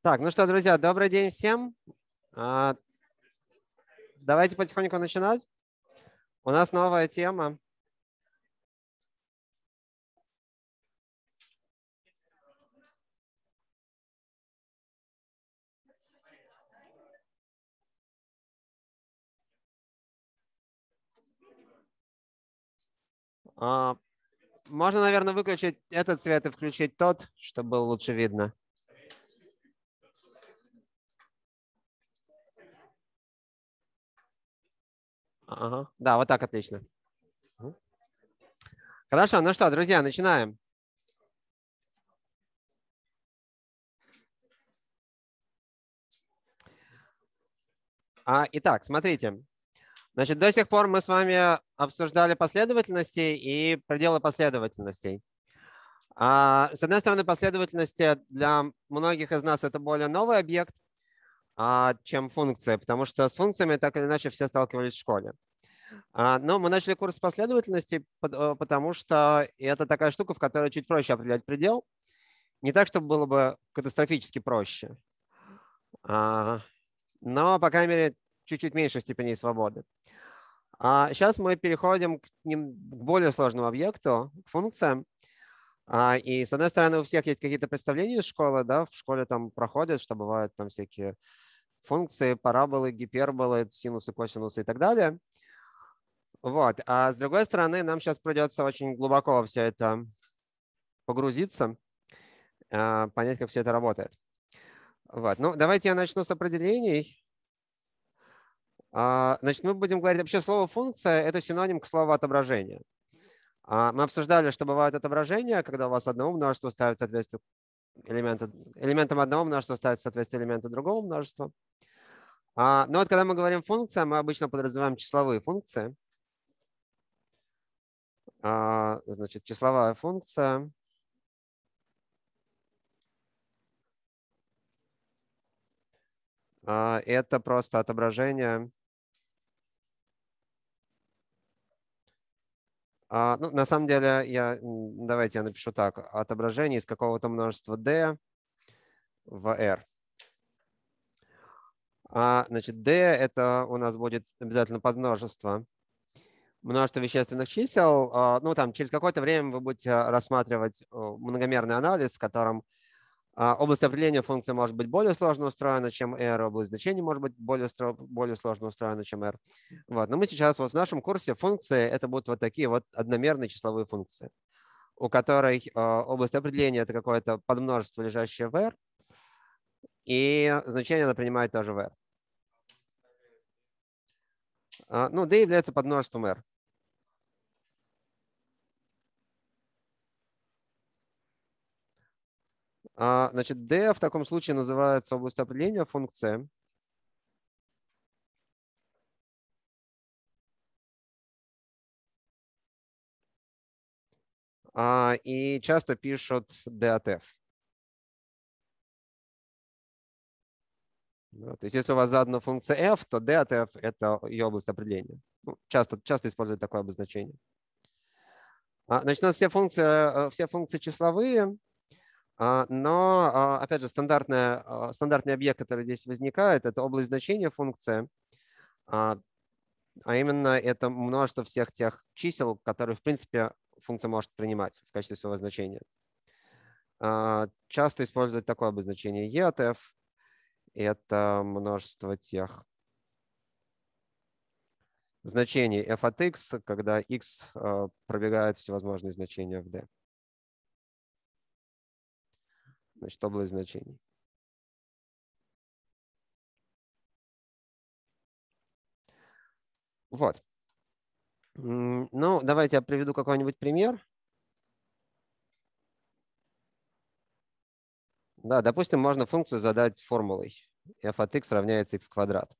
Так, ну что, друзья, добрый день всем. А, давайте потихоньку начинать. У нас новая тема. А, можно, наверное, выключить этот цвет и включить тот, чтобы было лучше видно. Ага. Да, вот так отлично. Хорошо, ну что, друзья, начинаем. А, итак, смотрите. Значит, до сих пор мы с вами обсуждали последовательности и пределы последовательностей. А, с одной стороны, последовательности для многих из нас это более новый объект, а, чем функция, потому что с функциями так или иначе все сталкивались в школе. А, но мы начали курс последовательности, э, потому что это такая штука, в которой чуть проще определять предел. Не так, чтобы было бы катастрофически проще, а, но, по крайней мере, чуть-чуть меньше степеней свободы. А сейчас мы переходим к, ним, к более сложному объекту, к функциям. А, и с одной стороны, у всех есть какие-то представления из школы, да, в школе там проходят, что бывают там всякие функции, параболы, гиперболы, синусы, косинусы и так далее. Вот. А с другой стороны, нам сейчас придется очень глубоко во все это погрузиться, а, понять, как все это работает. Вот. Ну, давайте я начну с определений. А, значит, мы будем говорить, вообще слово «функция» — это синоним к слову «отображение». А, мы обсуждали, что бывают отображения, когда у вас одного множества ставит соответствие элемента, элементом одного множества ставит соответствие элементу другого множества. Но вот когда мы говорим «функция», мы обычно подразумеваем числовые функции. Значит, числовая функция это просто отображение А, ну, на самом деле, я, давайте я напишу так. Отображение из какого-то множества d в r. А, значит, d это у нас будет обязательно подмножество множество вещественных чисел. А, ну, там через какое-то время вы будете рассматривать многомерный анализ, в котором а, область определения функции может быть более сложно устроена, чем R, область значений может быть более, более сложно устроена, чем R. Вот. Но мы сейчас вот в нашем курсе функции это будут вот такие вот одномерные числовые функции, у которой а, область определения это какое-то подмножество, лежащее в R, и значение она принимает тоже в R. А, ну, D является подмножеством R. значит, D в таком случае называется область определения функции. А, и часто пишут D от F. То есть если у вас задана функция f, то d от f – это ее область определения. Ну, часто, часто используют такое обозначение. А, значит, у нас все функции, э, все функции числовые, а, но, а, опять же, стандартная, а, стандартный объект, который здесь возникает, это область значения функции, а именно это множество всех тех чисел, которые, в принципе, функция может принимать в качестве своего значения. Часто используют такое обозначение e от f. Это множество тех значений f от x, когда x пробегает всевозможные значения в d. Значит, область значений. Вот. Ну, давайте я приведу какой-нибудь пример. Да, допустим, можно функцию задать формулой f от x равняется x квадрат.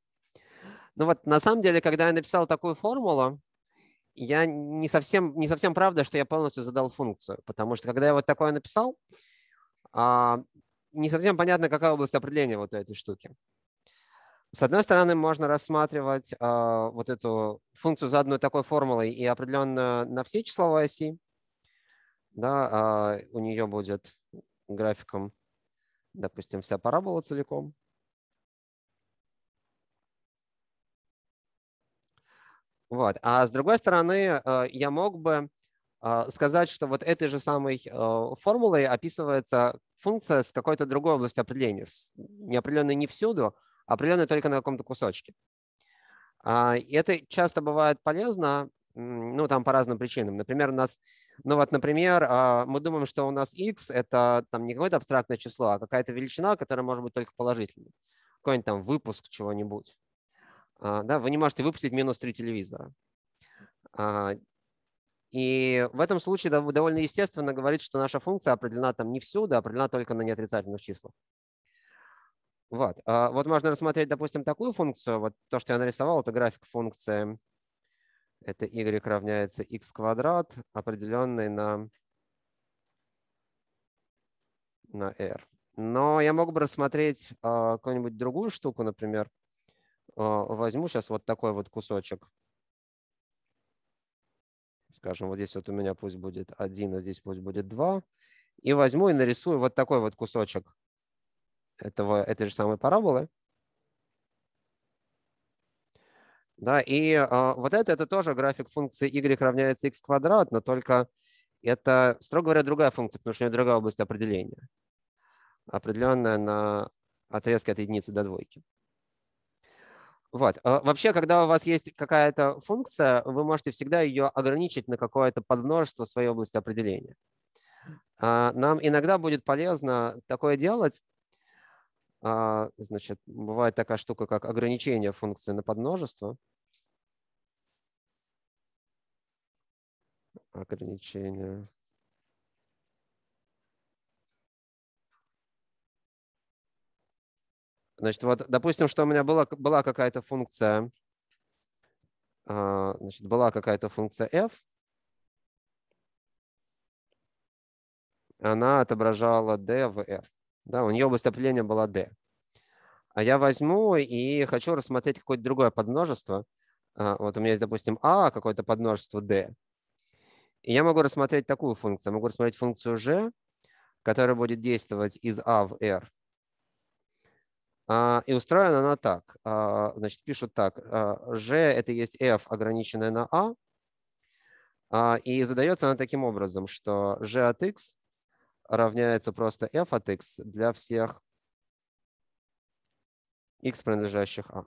Ну вот, на самом деле, когда я написал такую формулу, я не совсем, не совсем правда, что я полностью задал функцию, потому что когда я вот такое написал, не совсем понятно, какая область определения вот этой штуки. С одной стороны, можно рассматривать а, вот эту функцию, заданную такой формулой и определенно на всей числовой оси. Да, а, у нее будет графиком допустим, вся парабола целиком. Вот. А с другой стороны, э, я мог бы сказать, что вот этой же самой э, формулой описывается функция с какой-то другой областью определения, не определенной не всюду, а определенной только на каком-то кусочке. А, и это часто бывает полезно, ну, там по разным причинам. Например, у нас, ну вот, например, а, мы думаем, что у нас x – это там не какое-то абстрактное число, а какая-то величина, которая может быть только положительной. Какой-нибудь там выпуск чего-нибудь. А, да, вы не можете выпустить минус 3 телевизора. А, и в этом случае довольно естественно говорить, что наша функция определена там не всюду, а определена только на неотрицательных числах. Вот. А, вот можно рассмотреть, допустим, такую функцию. Вот то, что я нарисовал, это график функции. Это y равняется x квадрат, определенный на, на r. Но я мог бы рассмотреть какую-нибудь другую штуку, например, а, возьму сейчас вот такой вот кусочек. Скажем, вот здесь вот у меня пусть будет 1, а здесь пусть будет 2. И возьму и нарисую вот такой вот кусочек этого, этой же самой параболы. Да, и а, вот это, это тоже график функции y равняется x квадрат, но только это, строго говоря, другая функция, потому что у нее другая область определения, определенная на отрезке от единицы до двойки. Вот. А вообще, когда у вас есть какая-то функция, вы можете всегда ее ограничить на какое-то подмножество своей области определения. А, нам иногда будет полезно такое делать. А, значит, бывает такая штука, как ограничение функции на подмножество. Ограничение. Значит, вот, допустим, что у меня была, была какая-то функция, а, значит, была какая-то функция f, она отображала d в r. Да, у нее область определения была d. А я возьму и хочу рассмотреть какое-то другое подмножество. А, вот у меня есть, допустим, a, какое-то подмножество d. И я могу рассмотреть такую функцию. Могу рассмотреть функцию g, которая будет действовать из a в r и устроена она так. А, значит, пишут так. G а, – это есть f, ограниченное на a. И задается она таким образом, что g от x равняется просто f от x для всех x, принадлежащих a.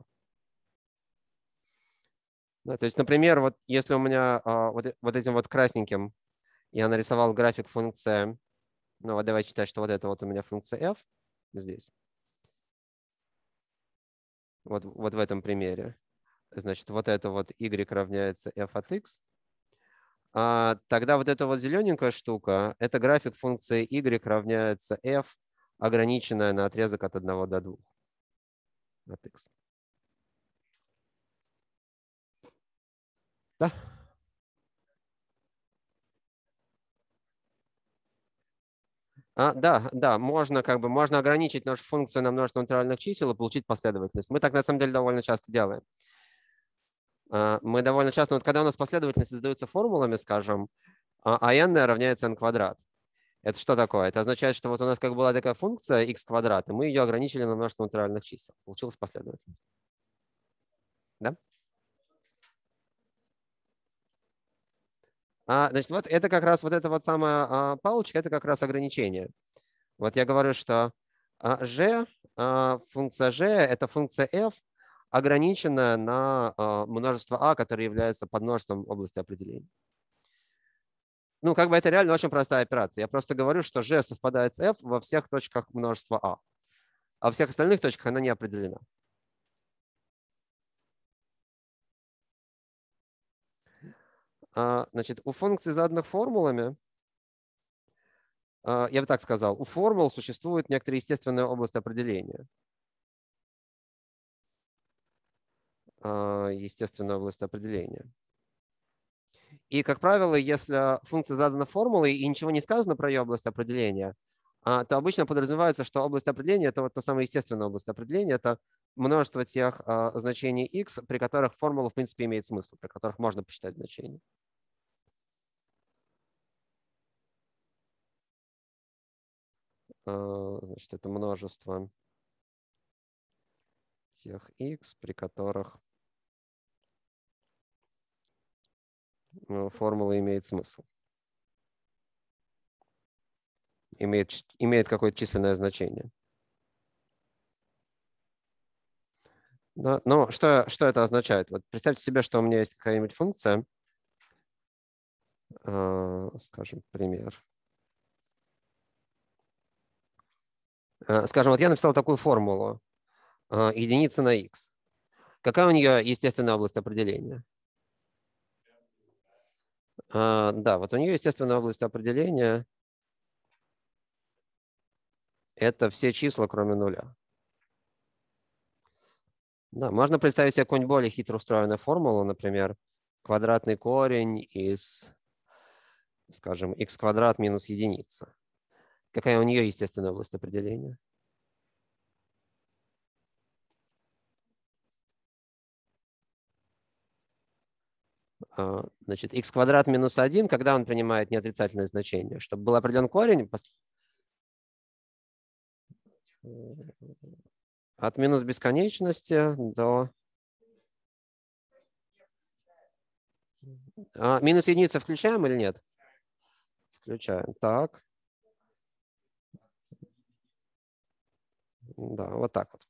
Да, то есть, например, вот если у меня вот, вот этим вот красненьким я нарисовал график функции, ну вот давайте считать, что вот это вот у меня функция f здесь вот, вот в этом примере. Значит, вот это вот y равняется f от x. А тогда вот эта вот зелененькая штука, это график функции y равняется f, ограниченная на отрезок от 1 до 2 от x. Да? А, да, да, можно как бы можно ограничить нашу функцию на множество натуральных чисел и получить последовательность. Мы так на самом деле довольно часто делаем. А, мы довольно часто, вот когда у нас последовательность задаются формулами, скажем, а n равняется n квадрат. Это что такое? Это означает, что вот у нас как была такая функция x квадрат, и мы ее ограничили на множество натуральных чисел. Получилась последовательность. Да? А, значит, вот это как раз вот эта вот самая а, палочка, это как раз ограничение. Вот я говорю, что а, g, а, функция g – это функция f, ограниченная на а, множество а, которое является подмножеством области определения. Ну, как бы это реально очень простая операция. Я просто говорю, что g совпадает с f во всех точках множества а, а во всех остальных точках она не определена. Значит, у функций, заданных формулами, а, я бы так сказал, у формул существует некоторая естественная область определения. А, естественная область определения. И, как правило, если функция задана формулой и ничего не сказано про ее область определения, то обычно подразумевается, что область определения – это вот та самая естественная область определения, это множество тех значений x, при которых формула, в принципе, имеет смысл, при которых можно посчитать значение. Значит, это множество тех x, при которых ну, формула имеет смысл. Имеет, имеет какое-то численное значение. Да, ну, что, что это означает? Вот представьте себе, что у меня есть какая-нибудь функция, э, скажем, пример. Скажем, вот я написал такую формулу. Э, единица на x. Какая у нее естественная область определения? Э, да, вот у нее естественная область определения – это все числа, кроме нуля. Да, можно представить себе какую-нибудь более хитро устроенную формулу, например, квадратный корень из, скажем, x квадрат минус единица. Какая у нее естественная область определения? А, значит, x квадрат минус 1, когда он принимает неотрицательное значение? Чтобы был определен корень, от минус бесконечности до... А, минус единица включаем или нет? Включаем. Так. Да, вот так вот.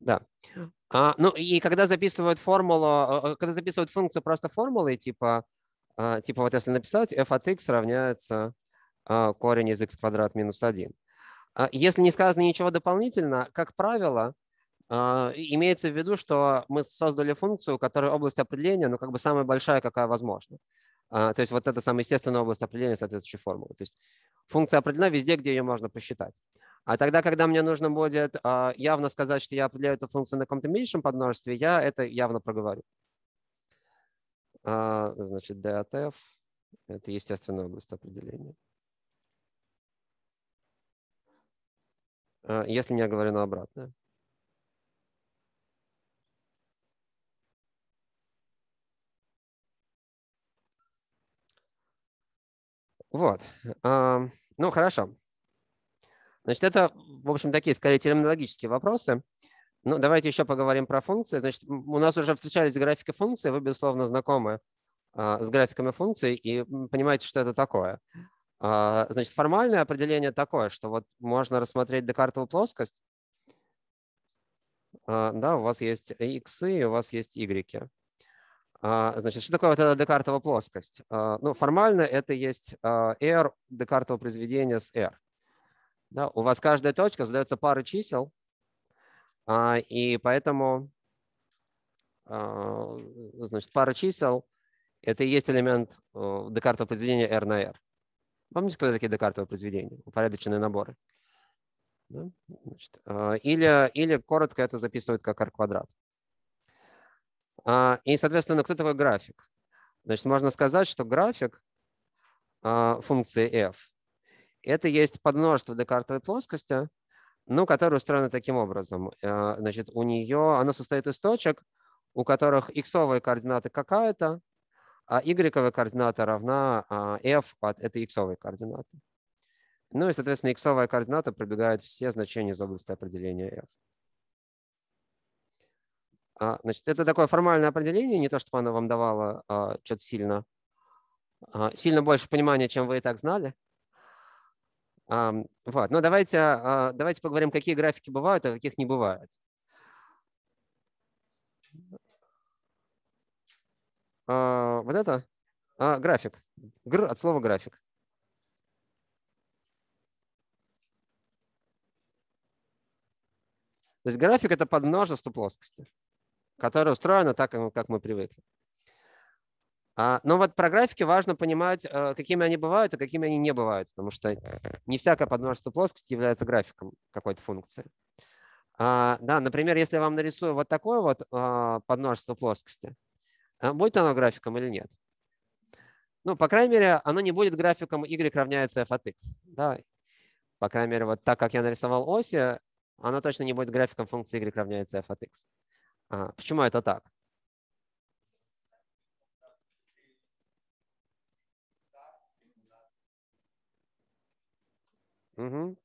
Да. А, ну и когда записывают формулу, а, а, когда записывают функцию просто формулой, типа, а, типа вот если написать f от x равняется корень из x квадрат минус 1. А если не сказано ничего дополнительно, как правило, имеется в виду, что мы создали функцию, которая область определения, ну, как бы самая большая, какая возможна. То есть вот это самая естественная область определения соответствующей формулы. То есть функция определена везде, где ее можно посчитать. А тогда, когда мне нужно будет явно сказать, что я определяю эту функцию на каком-то меньшем подмножестве, я это явно проговорю. Значит, d от f – это естественная область определения. А, если не оговорено обратное. Вот. Ну, хорошо. Значит, это, в общем, такие, скорее, терминологические вопросы. Ну, давайте еще поговорим про функции. Значит, у нас уже встречались графики функций, вы, безусловно, знакомы а, с графиками функций и понимаете, что это такое. А, значит, формальное определение такое, что вот можно рассмотреть Декартову плоскость. А, да, у вас есть x, и у вас есть y. Значит, что такое вот эта Декартова плоскость? Ну, формально это есть r Декартового произведения с r. Да, у вас каждая точка задается парой чисел, и поэтому значит, пара чисел – это и есть элемент э, Декартового произведения r на r. Помните, кто такие декартовые произведения? Упорядоченные наборы. Да? Значит, а, или, или коротко это записывают как r квадрат. А, и, соответственно, кто такой график? Значит, можно сказать, что график а, функции f – это есть подмножество декартовой плоскости, ну, которая устроена таким образом. Значит, у нее, оно состоит из точек, у которых иксовые координаты какая-то, а y координата равна а, f от этой x координаты. Ну и, соответственно, x координата пробегает все значения из области определения f. А, значит, это такое формальное определение, не то, чтобы оно вам давало а, что-то сильно, сильно больше понимания, чем вы и так знали. Вот. Но давайте, давайте поговорим, какие графики бывают, а каких не бывает. А, вот это а, график. Гр от слова график. То есть график – это подмножество плоскости, которое устроено так, как мы привыкли. А, но вот про графики важно понимать, э, какими они бывают, а какими они не бывают, потому что не всякое подмножество плоскости является графиком какой-то функции. А, да, например, если я вам нарисую вот такое вот а, подмножество плоскости, а будет оно графиком или нет? Ну, по крайней мере, оно не будет графиком y равняется f от x. Да? По крайней мере, вот так, как я нарисовал оси, оно точно не будет графиком функции y равняется f от x. Почему это так? Угу.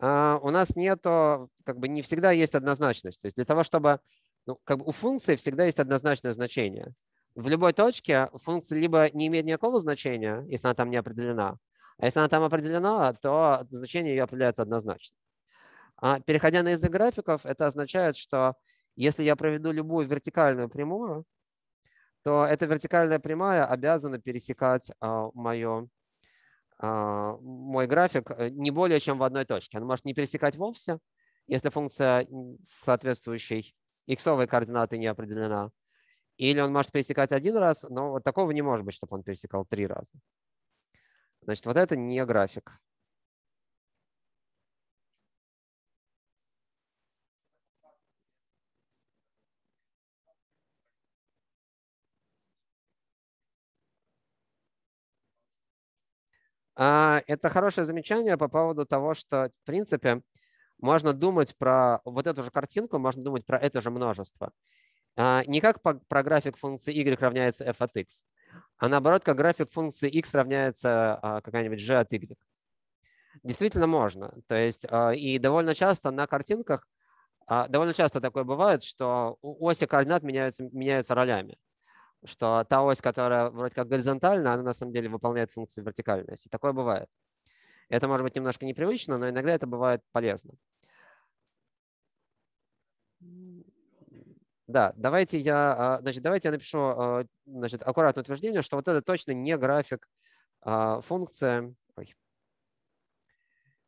А, у нас нету, как бы не всегда есть однозначность. То есть для того, чтобы, ну, как бы у функции всегда есть однозначное значение. В любой точке функция либо не имеет никакого значения, если она там не определена, а если она там определена, то значение ее определяется однозначно. А переходя на язык графиков, это означает, что если я проведу любую вертикальную прямую, то эта вертикальная прямая обязана пересекать а, мое, мой график э, не более чем в одной точке. Она может не пересекать вовсе, если функция соответствующей иксовой координаты не определена. Или он может пересекать один раз, но вот такого не может быть, чтобы он пересекал три раза. Значит, вот это не график. Это хорошее замечание по поводу того, что, в принципе, можно думать про вот эту же картинку, можно думать про это же множество. А, не как про график функции y равняется f от x, а наоборот, как график функции x равняется а, какая-нибудь g от y. Действительно можно. То есть и довольно часто на картинках, довольно часто такое бывает, что оси координат меняются, меняются ролями что та ось, которая вроде как горизонтальная, она на самом деле выполняет функцию вертикальной оси. Такое бывает. Это может быть немножко непривычно, но иногда это бывает полезно. Да, давайте я, а, значит, давайте я напишу а, значит, аккуратное утверждение, что вот это точно не график а, функции, ой,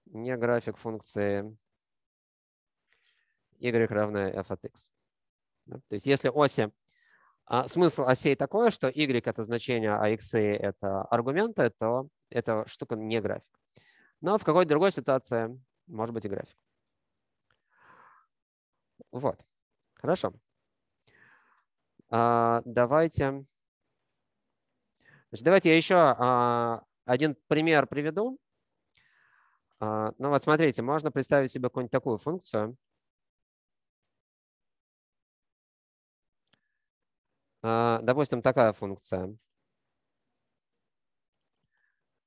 не график функции y равная f от x. То есть если оси а смысл осей такой, что y – это значение, а x – это аргументы, то эта штука не график. Но в какой-то другой ситуации может быть и график. Вот. Хорошо. А, давайте, Значит, давайте я еще а, один пример приведу. А, ну вот смотрите, можно представить себе какую-нибудь такую функцию. Допустим, такая функция.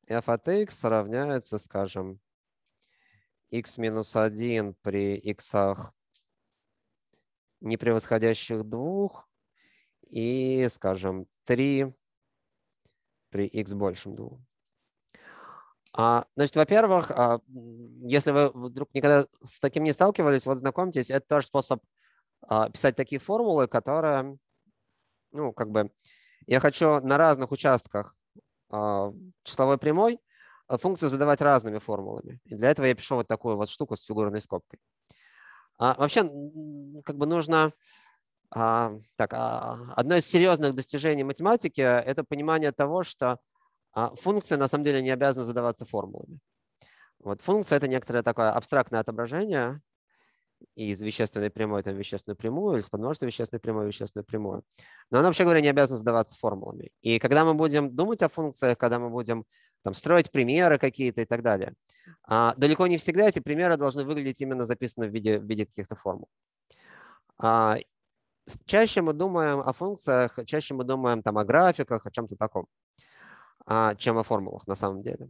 f от x равняется, скажем, x минус 1 при x не превосходящих двух и, скажем, 3 при x большим двух. А, значит, во-первых, а, если вы вдруг никогда с таким не сталкивались, вот знакомьтесь, это тоже способ писать такие формулы, которые ну, как бы я хочу на разных участках э, числовой прямой а, функцию задавать разными формулами. И для этого я пишу вот такую вот штуку с фигурной скобкой. А, вообще, как бы нужно... А, так, а, одно из серьезных достижений математики – это понимание того, что а, функция на самом деле не обязана задаваться формулами. Вот функция – это некоторое такое абстрактное отображение из вещественной прямой там вещественную прямую, или с подмножества вещественной прямой вещественную прямую. Но она, вообще говоря, не обязана задаваться формулами. И когда мы будем думать о функциях, когда мы будем там, строить примеры какие-то и так далее, а, далеко не всегда эти примеры должны выглядеть именно записаны в виде, в виде каких-то формул. А, чаще мы думаем о функциях, чаще мы думаем там, о графиках, о чем-то таком, а, чем о формулах на самом деле.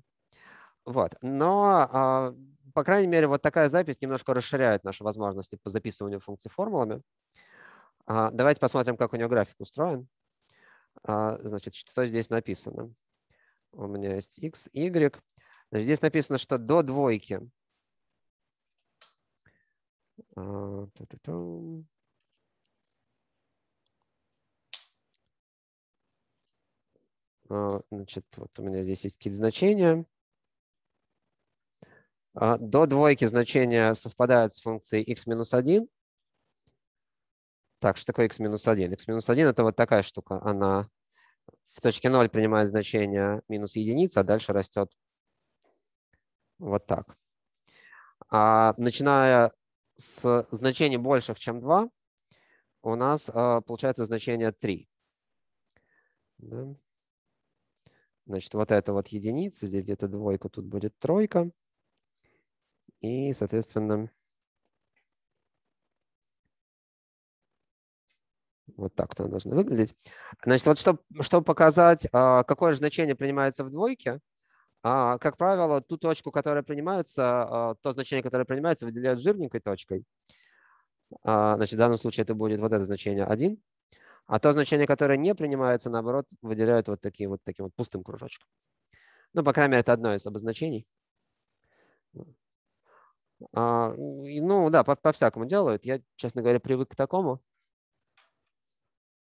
Вот. Но по крайней мере, вот такая запись немножко расширяет наши возможности по записыванию функций формулами. А, давайте посмотрим, как у нее график устроен. А, значит, что здесь написано? У меня есть x, y. здесь написано, что до двойки а, Значит, вот у меня здесь есть какие-то значения. А, до двойки значения совпадают с функцией x минус 1. Так, что такое x минус 1? x минус 1 – это вот такая штука. Она в точке 0 принимает значение минус единица, а дальше растет вот так. А начиная с значений больших, чем 2, у нас а, получается значение 3. Да? Значит, вот это вот единица, здесь где-то двойка, тут будет тройка. И, соответственно, вот так это должно выглядеть. Значит, вот чтобы, чтобы показать, а, какое же значение принимается в двойке, А, как правило, ту точку, которая принимается, а, то значение, которое принимается, выделяют жирненькой точкой. Значит, в данном случае это будет вот это значение 1. А то значение, которое не принимается, наоборот, выделяют вот таким вот, таким вот пустым кружочком. Ну, по крайней мере, это одно из обозначений. А, ну, да, по-всякому по делают. Я, честно говоря, привык к такому.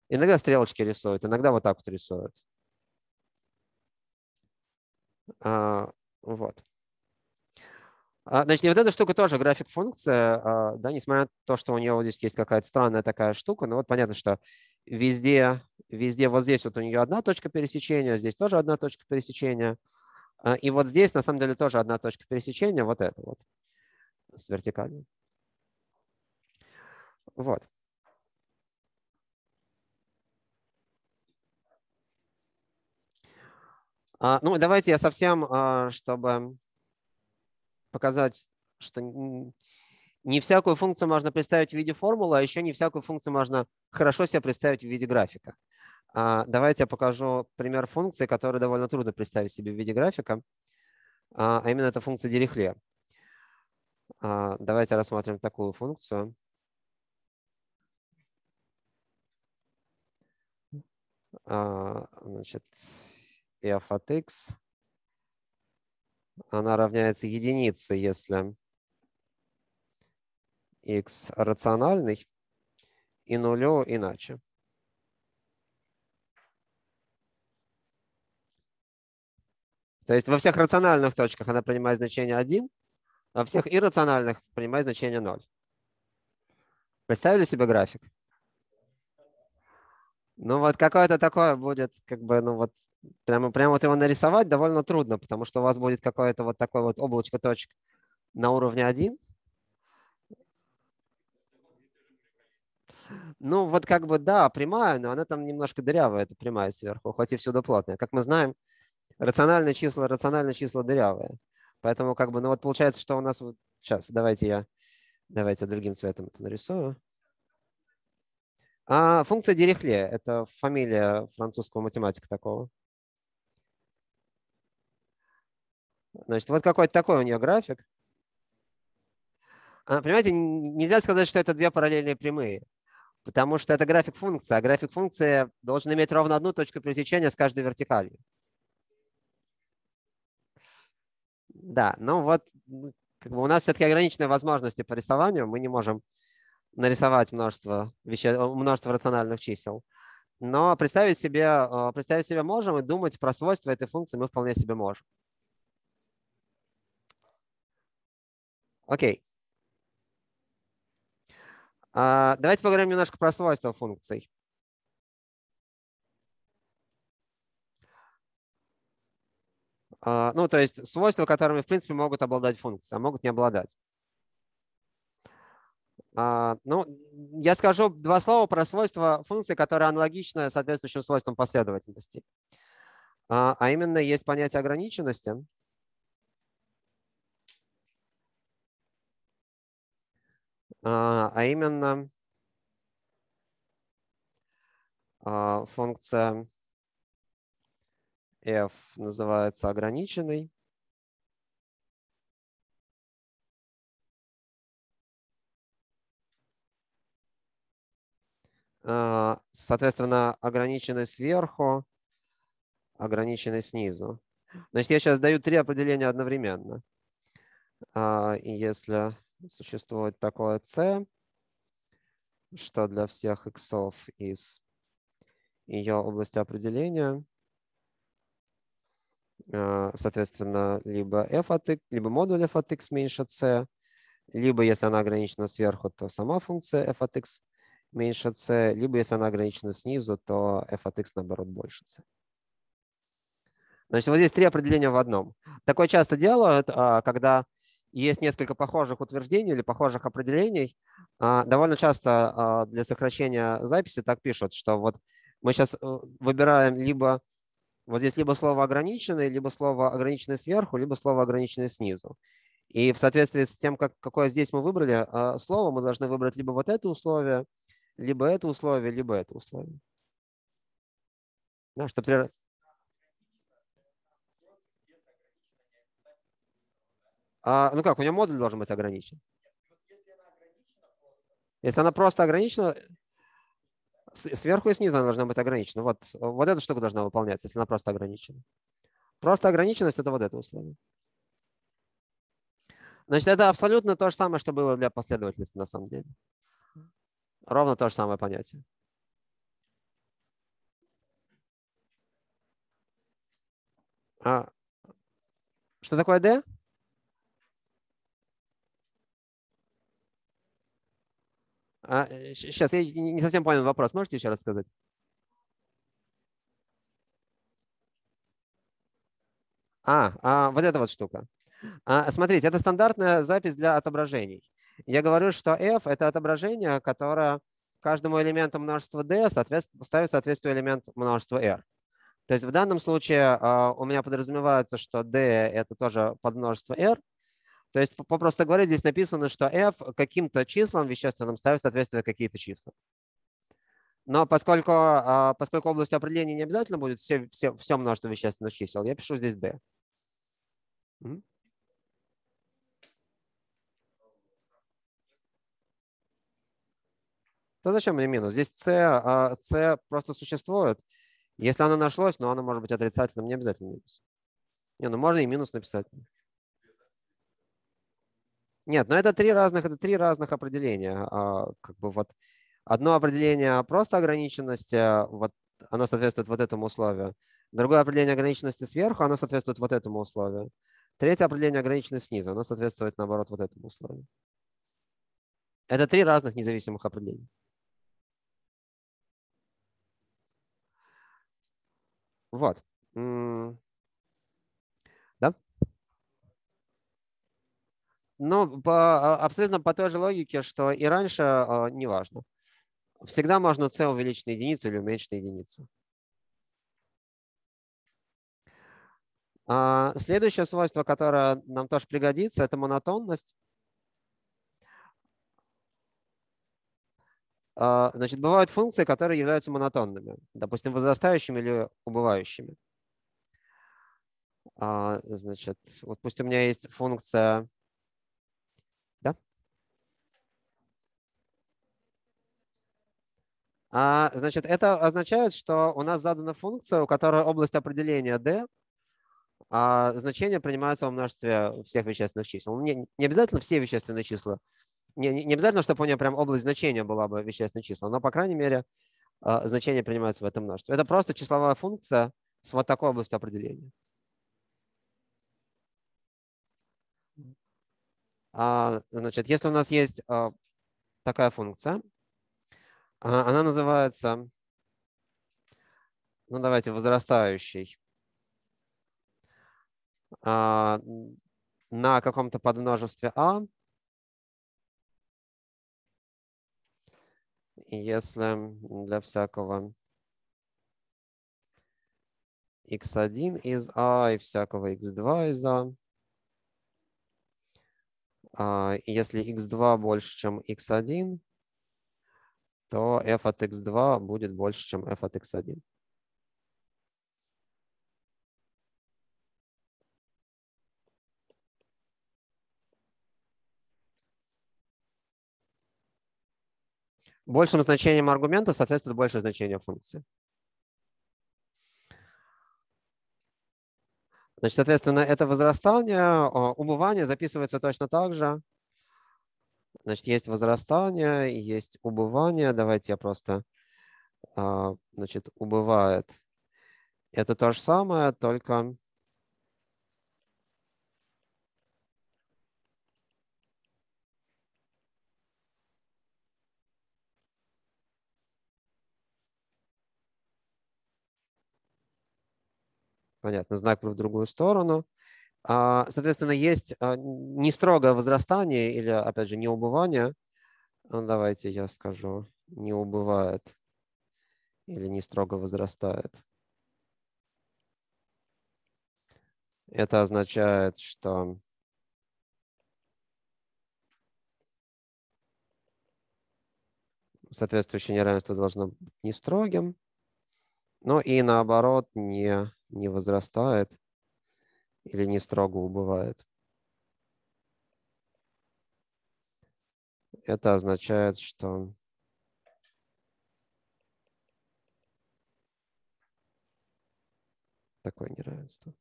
Иногда стрелочки рисуют, иногда вот так вот рисуют. А, вот. А, значит, и вот эта штука тоже график функция, а, да, несмотря на то, что у нее вот здесь есть какая-то странная такая штука, но вот понятно, что везде, везде вот здесь вот у нее одна точка пересечения, здесь тоже одна точка пересечения, а, и вот здесь на самом деле тоже одна точка пересечения, вот это вот с вертикальной. Вот. А, ну, давайте я совсем, а, чтобы показать, что не всякую функцию можно представить в виде формулы, а еще не всякую функцию можно хорошо себе представить в виде графика. А, давайте я покажу пример функции, которую довольно трудно представить себе в виде графика, а именно это функция Дирихле. Давайте рассмотрим такую функцию. Значит, f от x, она равняется единице, если x рациональный и нулю иначе. То есть во всех рациональных точках она принимает значение 1, а во всех иррациональных принимает значение 0. Представили себе график? Ну вот какое-то такое будет, как бы, ну вот прямо, прямо вот его нарисовать довольно трудно, потому что у вас будет какое-то вот такое вот облачко точек на уровне 1. Ну, вот как бы, да, прямая, но она там немножко дырявая, эта прямая сверху, хоть и всюду плотная. Как мы знаем, рациональные числа, рациональные числа дырявые. Поэтому как бы, ну вот получается, что у нас вот сейчас, давайте я, давайте другим цветом это нарисую. А функция Дирихле – это фамилия французского математика такого. Значит, вот какой-то такой у нее график. А, понимаете, нельзя сказать, что это две параллельные прямые, потому что это график функции, а график функции должен иметь ровно одну точку пересечения с каждой вертикалью. Да, ну вот как бы у нас все-таки ограниченные возможности по рисованию. Мы не можем нарисовать множество, веще... множество рациональных чисел. Но представить себе, э, представить себе можем и думать про свойства этой функции мы вполне себе можем. Окей. А, давайте поговорим немножко про свойства функций. Ну, то есть свойства, которыми, в принципе, могут обладать функции, а могут не обладать. А, ну, я скажу два слова про свойства функции, которые аналогичны соответствующим свойствам последовательности. А, а именно есть понятие ограниченности. А, а именно функция f называется ограниченной. А, соответственно, ограниченный сверху, ограниченный снизу. Значит, я сейчас даю три определения одновременно. А, и если существует такое c, что для всех x из ее области определения, соответственно, либо f от x, либо модуль f от x меньше c, либо если она ограничена сверху, то сама функция f от x меньше c, либо если она ограничена снизу, то f от x наоборот больше c. Значит, вот здесь три определения в одном. Такое часто делают, а, когда есть несколько похожих утверждений или похожих определений. А, довольно часто для сокращения записи так пишут, что вот мы сейчас э, выбираем либо вот здесь либо слово ограниченное, либо слово ограниченное сверху, либо слово ограниченное снизу. И в соответствии с тем, как, какое здесь мы выбрали а, слово, мы должны выбрать либо вот это условие, либо это условие, либо это условие. Да, чтобы... А, ну как, у нее модуль должен быть ограничен. Если она просто ограничена, сверху и снизу она должна быть ограничена. Вот, вот эта штука должна выполняться, если она просто ограничена. Просто ограниченность – это вот это условие. Значит, это абсолютно то же самое, что было для последовательности на самом деле. Ровно то же самое понятие. А, что такое D? А, сейчас, я не совсем понял вопрос. Можете еще раз сказать? А, а вот эта вот штука. А, смотрите, это стандартная запись для отображений. Я говорю, что f – это отображение, которое каждому элементу множества d ставит соответствующий элемент множества r. То есть в данном случае а, у меня подразумевается, что d – это тоже подмножество r. То есть, попросту говоря, здесь написано, что f каким-то числам вещественным ставит соответствие какие-то числа. Но поскольку, а, поскольку область определения не обязательно будет все, все, все множество вещественных чисел, я пишу здесь d. Да зачем мне минус? Здесь c, а c просто существует. Если оно нашлось, но оно может быть отрицательным, не обязательно минус. Не, ну можно и минус написать. Нет, но это три разных, это три разных определения. А, как бы вот одно определение просто ограниченности, вот оно соответствует вот этому условию. Другое определение ограниченности сверху, оно соответствует вот этому условию. Третье определение ограниченности снизу, оно соответствует наоборот вот этому условию. Это три разных независимых определения. Вот. Да? Ну, по, а, абсолютно по той же логике, что и раньше а, неважно. Всегда можно c увеличить на единицу или уменьшить на единицу. А, следующее свойство, которое нам тоже пригодится, это монотонность. Значит, бывают функции, которые являются монотонными, допустим, возрастающими или убывающими. Значит, вот пусть у меня есть функция, да? А, значит, это означает, что у нас задана функция, у которой область определения d, а значение принимается во множестве всех вещественных чисел. Не, не обязательно все вещественные числа не, не обязательно, чтобы у нее прям область значения была бы вещественное число, но, по крайней мере, а, значение принимается в этом множестве. Это просто числовая функция с вот такой областью определения. А, значит, если у нас есть а, такая функция, она называется, ну давайте, возрастающий. На каком-то подмножестве а, если для всякого x1 из a и всякого x2 из a, а, если x2 больше, чем x1, то f от x2 будет больше, чем f от x1. большим значением аргумента соответствует большее значение функции. Значит, соответственно, это возрастание, убывание записывается точно так же. Значит, есть возрастание, есть убывание. Давайте я просто, а, значит, убывает. Это то же самое, только понятно, знак в другую сторону. А, соответственно, есть а, не строгое возрастание или, опять же, не убывание. Ну, давайте я скажу, не убывает или не строго возрастает. Это означает, что соответствующее неравенство должно быть не строгим. Ну и наоборот, не не возрастает или не строго убывает. Это означает, что такое неравенство.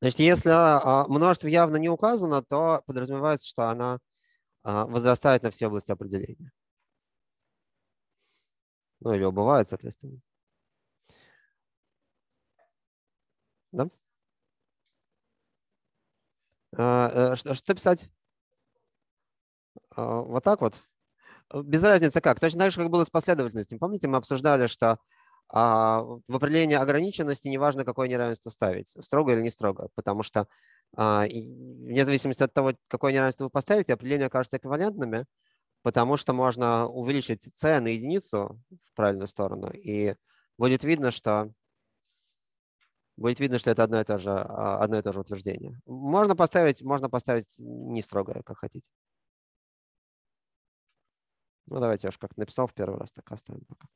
Значит, если а, а, множество явно не указано, то подразумевается, что она а, возрастает на все области определения. Ну или убывает, соответственно. Да? А, э, что, писать? Вот так вот? Без разницы как. Точно так же, как было с последовательностью. Помните, мы обсуждали, что а в определении ограниченности неважно, какое неравенство ставить, строго или не строго, потому что а, вне зависимости от того, какое неравенство вы поставите, определения окажутся эквивалентными, потому что можно увеличить c единицу в правильную сторону, и будет видно, что будет видно, что это одно и то же, а, одно и то же утверждение. Можно поставить, можно поставить не строгое, как хотите. Ну, давайте я уж как написал в первый раз, так оставим пока.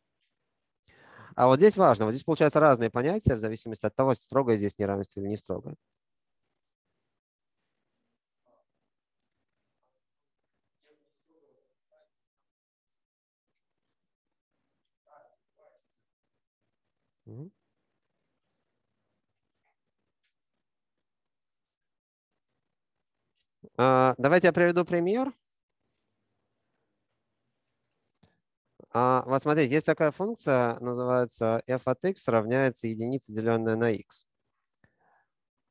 А вот здесь важно, вот здесь получаются разные понятия в зависимости от того, строгое здесь неравенство или не строгое. А, давайте я приведу пример. А, вот смотрите, есть такая функция, называется f от x равняется единице, деленная на x.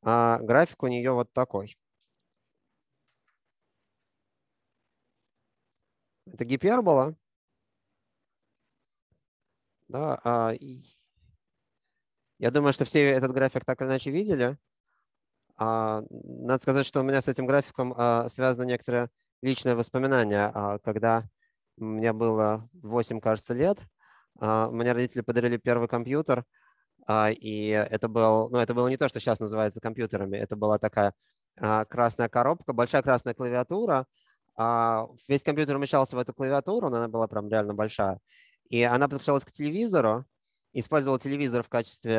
А график у нее вот такой. Это гипербола. Да, а. Я думаю, что все этот график так или иначе видели. А, надо сказать, что у меня с этим графиком а, связано некоторое личное воспоминание, а, когда мне было 8, кажется, лет. Мне родители подарили первый компьютер, и это, был, ну, это было не то, что сейчас называется компьютерами, это была такая красная коробка, большая красная клавиатура. Весь компьютер умещался в эту клавиатуру, но она была прям реально большая. И она подключалась к телевизору, использовала телевизор в качестве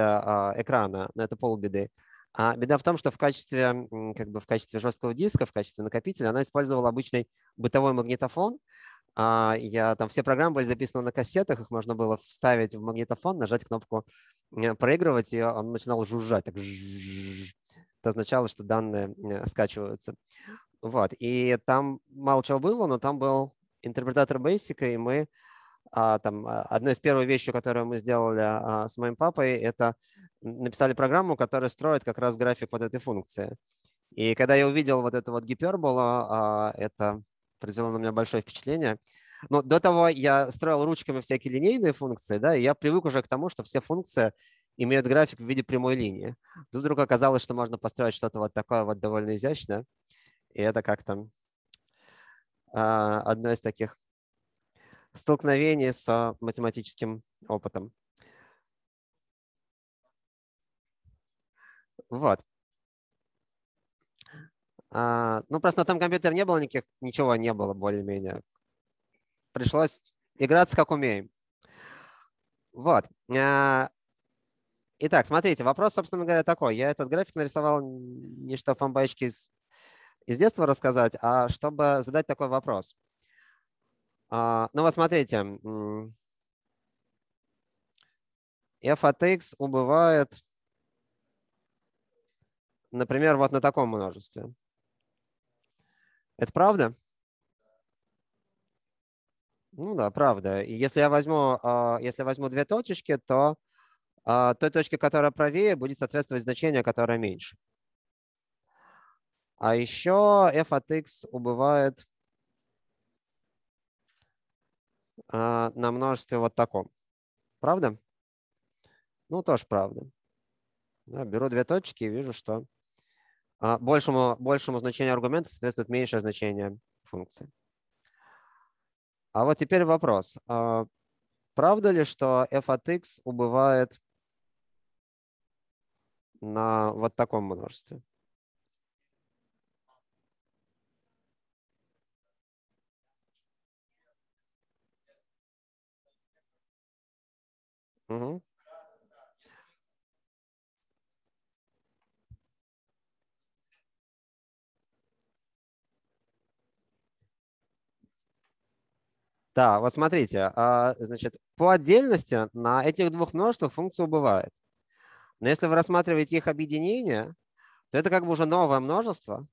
экрана, но это полбеды. А беда в том, что в качестве, как бы в качестве жесткого диска, в качестве накопителя она использовала обычный бытовой магнитофон, а, я там все программы были записаны на кассетах, их можно было вставить в магнитофон, нажать кнопку э, проигрывать, и он начинал жужжать. Так это означало, что данные скачиваются. Вот. И там мало чего было, но там был интерпретатор Basic, и мы а, там, а, одной из первых вещей, которую мы сделали а, с моим папой, это написали программу, которая строит как раз график вот этой функции. И когда я увидел вот эту вот гиперболу, а, это произвело на меня большое впечатление. Но до того я строил ручками всякие линейные функции, да, и я привык уже к тому, что все функции имеют график в виде прямой линии. Тут вдруг оказалось, что можно построить что-то вот такое вот довольно изящное. И это как-то а, одно из таких столкновений с математическим опытом. Вот. А, ну, просто на том компьютере не было никаких, ничего не было более-менее. Пришлось играться как умеем. Вот. А, итак, смотрите, вопрос, собственно говоря, такой. Я этот график нарисовал не чтобы вам баечки из, из детства рассказать, а чтобы задать такой вопрос. А, ну вот смотрите, f от x убывает, например, вот на таком множестве. Это правда? Ну да, правда. И если я возьму, а, если возьму две точечки, то а, той точке, которая правее, будет соответствовать значению, которое меньше. А еще f от x убывает а, на множестве вот таком. Правда? Ну, тоже правда. Да, беру две точки и вижу, что а, большему, большему значению аргумента соответствует меньшее значение функции. А вот теперь вопрос. А, правда ли, что f от x убывает на вот таком множестве? Угу. Да, вот смотрите, а, значит, по отдельности на этих двух множествах функция убывает. Но если вы рассматриваете их объединение, то это как бы уже новое множество.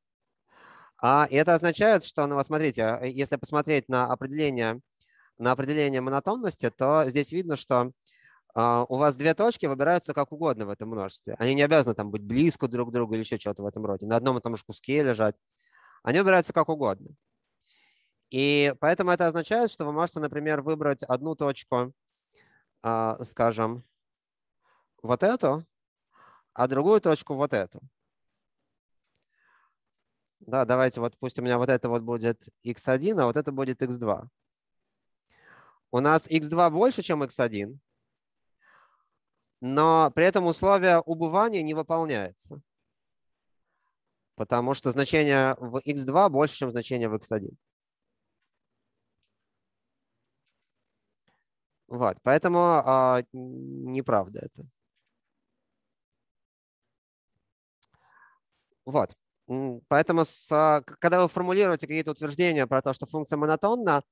А это означает, что, ну вот смотрите, а, если посмотреть на определение, на определение монотонности, то здесь видно, что у вас две точки выбираются как угодно в этом множестве. Они не обязаны там быть близко друг к другу или еще что-то в этом роде, на одном и том же куске лежать. Они выбираются как угодно. И поэтому это означает, что вы можете, например, выбрать одну точку, а, скажем, вот эту, а другую точку вот эту. Да, давайте вот пусть у меня вот это вот будет x1, а вот это будет x2. У нас x2 больше, чем x1, но при этом условие убывания не выполняется, потому что значение в x2 больше, чем значение в x1. Вот, поэтому а, неправда это. Вот. Поэтому, с, а, когда вы формулируете какие-то утверждения про то, что функция монотонна,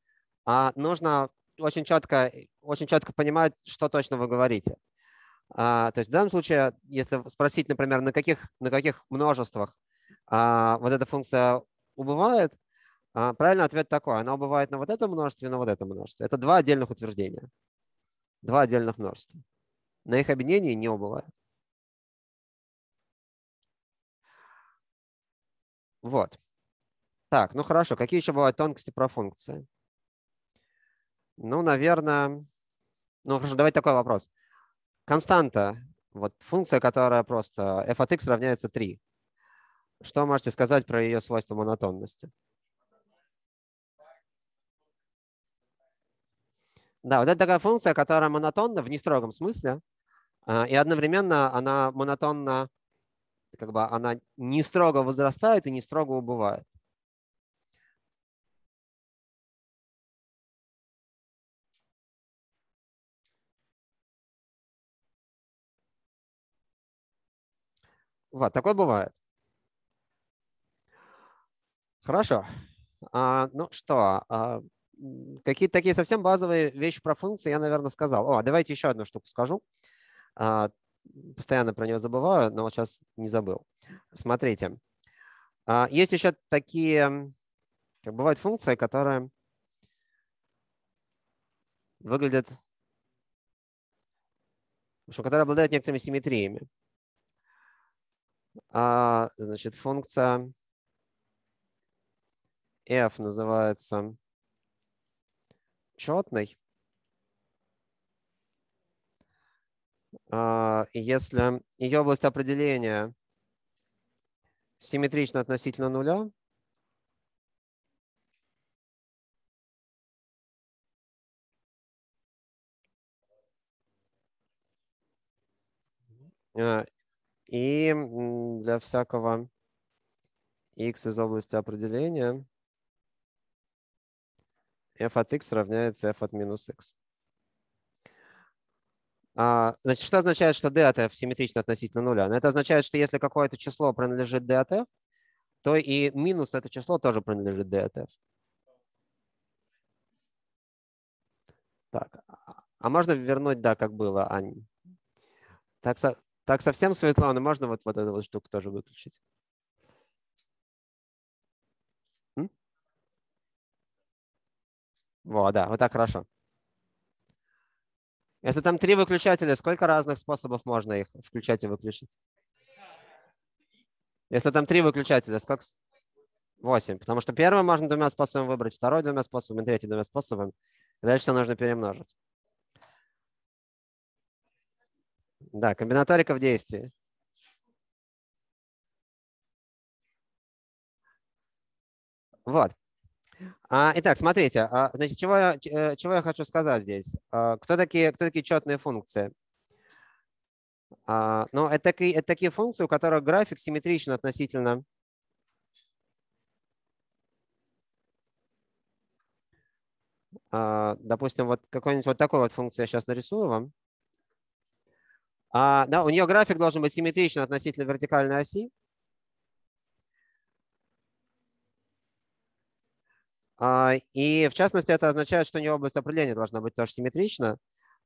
а, нужно очень четко, очень четко понимать, что точно вы говорите. А, то есть в данном случае, если спросить, например, на каких, на каких множествах вот эта функция убывает, правильный ответ такой. Она убывает на вот этом множестве и на вот этом множестве. Это два отдельных утверждения два отдельных множества. На их объединении не убывает. Вот. Так, ну хорошо. Какие еще бывают тонкости про функции? Ну, наверное... Ну, хорошо, давайте такой вопрос. Константа, вот функция, которая просто f от x равняется 3. Что можете сказать про ее свойство монотонности? Да, вот это такая функция, которая монотонна в нестрогом смысле, а, и одновременно она монотонна, как бы она не строго возрастает и не строго убывает. Вот, такое бывает. Хорошо. А, ну что, а, какие-то такие совсем базовые вещи про функции я, наверное, сказал. О, давайте еще одну штуку скажу. А, постоянно про нее забываю, но вот сейчас не забыл. Смотрите. А, есть еще такие, как бывают функции, которые выглядят, в общем, которые обладают некоторыми симметриями. А, значит, функция f называется четный. А, если ее область определения симметрична относительно нуля, а, и для всякого x из области определения f от x равняется f от минус x. А, значит, что означает, что d от f симметрично относительно нуля? Ну, это означает, что если какое-то число принадлежит d от f, то и минус это число тоже принадлежит d от f. Так, а можно вернуть, да, как было, Ань? Так, так совсем светло, но можно вот, вот эту вот штуку тоже выключить? Вот, да, вот так хорошо. Если там три выключателя, сколько разных способов можно их включать и выключить? Если там три выключателя, сколько? Восемь. Потому что первый можно двумя способами выбрать, второй двумя способами, третий двумя способами. И дальше все нужно перемножить. Да, комбинаторика в действии. Вот. А, итак, смотрите, а, значит, чего я, э, чего я хочу сказать здесь? А, кто такие, кто такие четные функции? Ну, это такие, это такие функции, у которых график симметричен относительно допустим, вот какой-нибудь вот такой вот функцию я сейчас нарисую вам. А, да, у нее график должен быть симметричен относительно вертикальной оси. И в частности это означает, что у нее область определения должна быть тоже симметрична.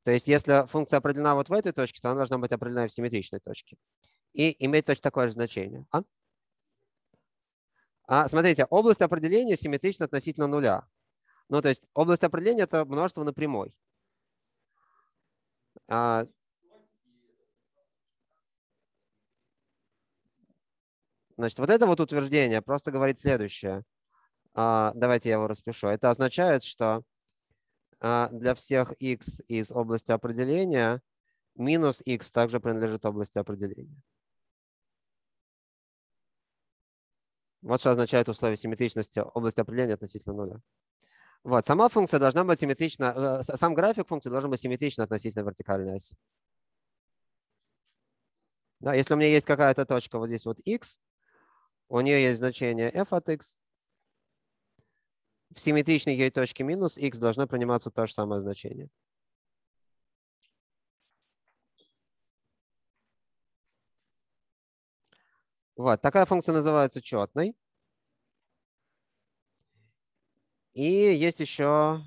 То есть если функция определена вот в этой точке, то она должна быть определена в симметричной точке. И иметь точно такое же значение. А? А, смотрите, область определения симметрична относительно нуля. Ну, то есть область определения – это множество на прямой. А, значит, вот это вот утверждение просто говорит следующее. А, давайте я его распишу. Это означает, что а, для всех x из области определения минус x также принадлежит области определения. Вот что означает условие симметричности области определения относительно нуля. Вот, сама функция должна быть симметрична, э, сам график функции должен быть симметричен относительно вертикальной оси. Да, если у меня есть какая-то точка вот здесь вот x, у нее есть значение f от x, в симметричной ей точке минус x должно приниматься то же самое значение. Вот, такая функция называется четной. И есть еще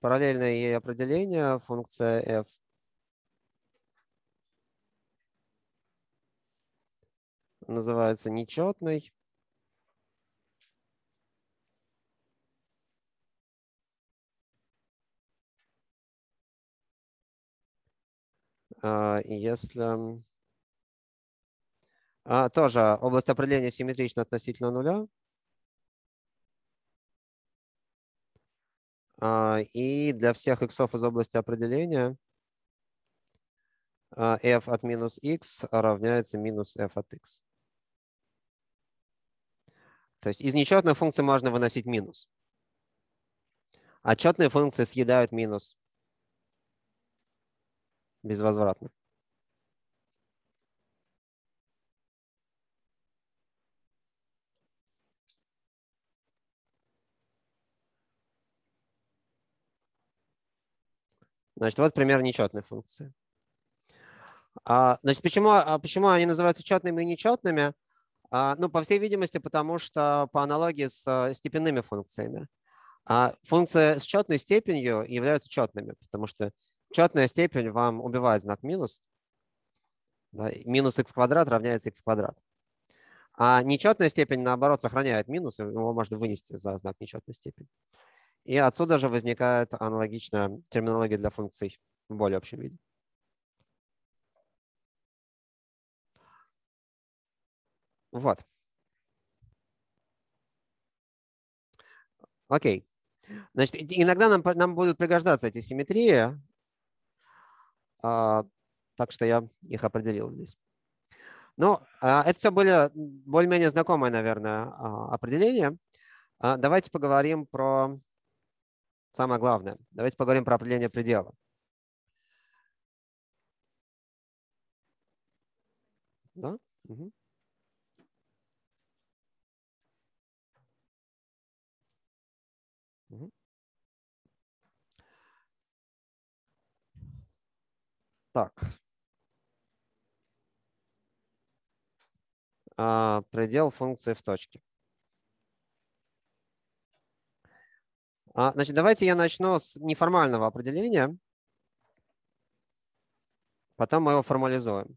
параллельное ей определение, функция f. Называется нечетной. А, если а, тоже область определения симметрична относительно нуля. А, и для всех x из области определения f от минус x равняется минус f от x. То есть из нечетных функций можно выносить минус. А четные функции съедают минус безвозвратно. Значит, вот пример нечетной функции. А, значит, почему, а почему они называются четными и нечетными? А, ну, по всей видимости, потому что по аналогии с а, степенными функциями. А функции с четной степенью являются четными, потому что четная степень вам убивает знак минус. Да, минус x квадрат равняется x квадрат. А нечетная степень, наоборот, сохраняет минус, его можно вынести за знак нечетной степени. И отсюда же возникает аналогичная терминология для функций в более общем виде. Вот. Окей. Значит, иногда нам, нам будут пригождаться эти симметрии, а, так что я их определил здесь. Ну, а, это все были более-менее знакомые, наверное, а, определения. А, давайте поговорим про самое главное. Давайте поговорим про определение предела. Да? Угу. Так. А, предел функции в точке. А, значит, давайте я начну с неформального определения. Потом мы его формализуем.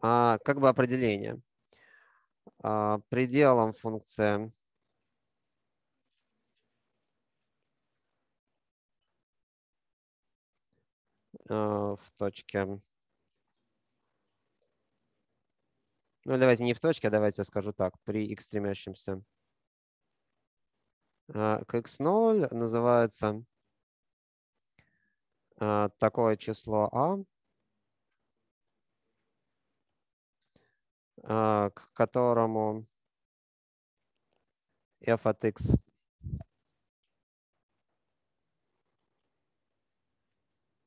А, как бы определение. А, пределом функции в точке Ну, давайте не в точке, а давайте я скажу так. При x стремящемся а, к x0 называется а, такое число а, к которому f от x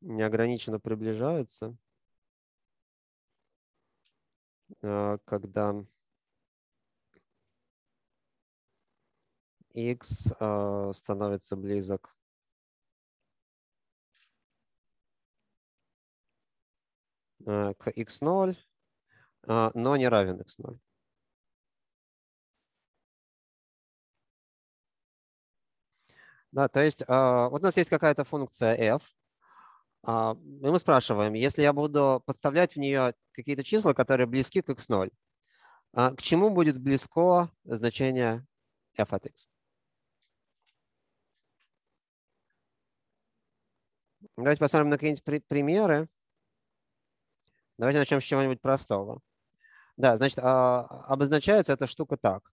неограниченно приближается. Э, когда x э, становится близок э, к x0, а, но не равен x0. Да, то есть а, вот у нас есть какая-то функция f, и мы спрашиваем, если я буду подставлять в нее какие-то числа, которые близки к x0, к чему будет близко значение f от x? Давайте посмотрим на какие-нибудь при примеры. Давайте начнем с чего-нибудь простого. Да, значит, обозначается эта штука так.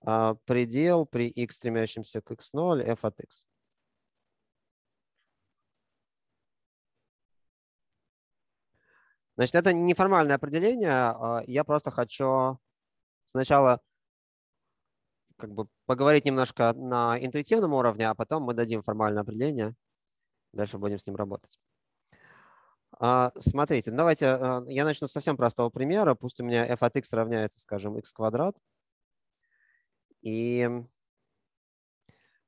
А, предел при x, стремящемся к x0, f от x. Значит, это неформальное определение. А, я просто хочу сначала как бы поговорить немножко на интуитивном уровне, а потом мы дадим формальное определение. Дальше будем с ним работать. А, смотрите, давайте я начну с совсем простого примера. Пусть у меня f от x равняется, скажем, x квадрат. И,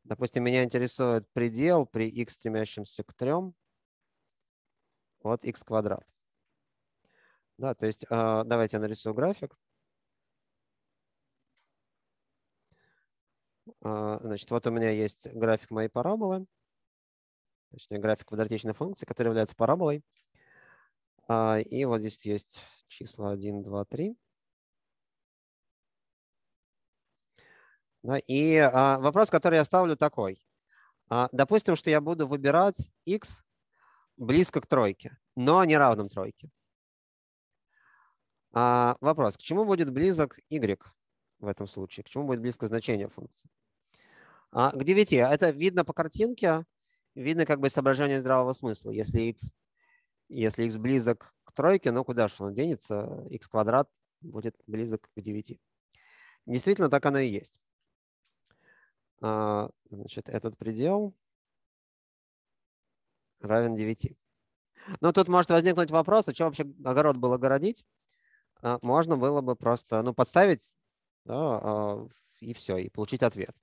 допустим, меня интересует предел при x стремящемся к 3 от x квадрат. Да, то есть а, давайте я нарисую график. А, значит, вот у меня есть график моей параболы, точнее график квадратичной функции, который является параболой. А, и вот здесь есть числа 1, 2, 3. Да, и вопрос, который я ставлю такой. Допустим, что я буду выбирать x близко к тройке, но не равным тройке. А, вопрос, к чему будет близок y в этом случае? К чему будет близко значение функции? А, к 9. Это видно по картинке, видно как бы соображение здравого смысла. Если x, если x близок к тройке, ну куда же он денется? x квадрат будет близок к 9. Действительно, так оно и есть. А, значит, этот предел равен 9. Но тут может возникнуть вопрос, а что вообще огород было огородить? А, можно было бы просто ну, подставить да, а, и все, и получить ответ.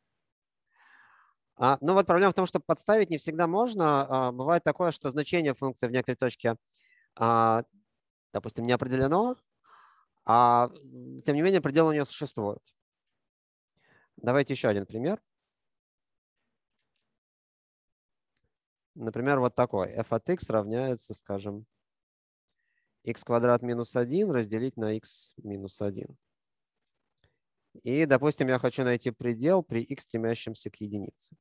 Но ну вот проблема в том, что подставить не всегда можно. Бывает такое, что значение функции в некоторой точке, допустим, не определено, а тем не менее предел у нее существует. Давайте еще один пример. Например, вот такой. f от x равняется, скажем, x квадрат минус 1 разделить на x минус 1. И, допустим, я хочу найти предел при x, стремящемся к единице.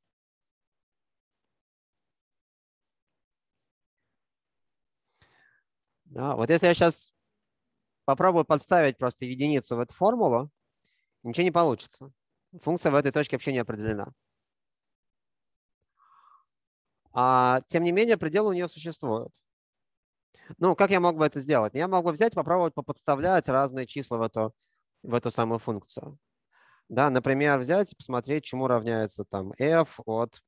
Да, вот если я сейчас попробую подставить просто единицу в эту формулу, ничего не получится. Функция в этой точке вообще не определена. А, тем не менее, предел у нее существует. Ну, как я мог бы это сделать? Я мог бы взять, попробовать поподставлять разные числа в эту, в эту самую функцию. Да, например, взять и посмотреть, чему равняется там f от,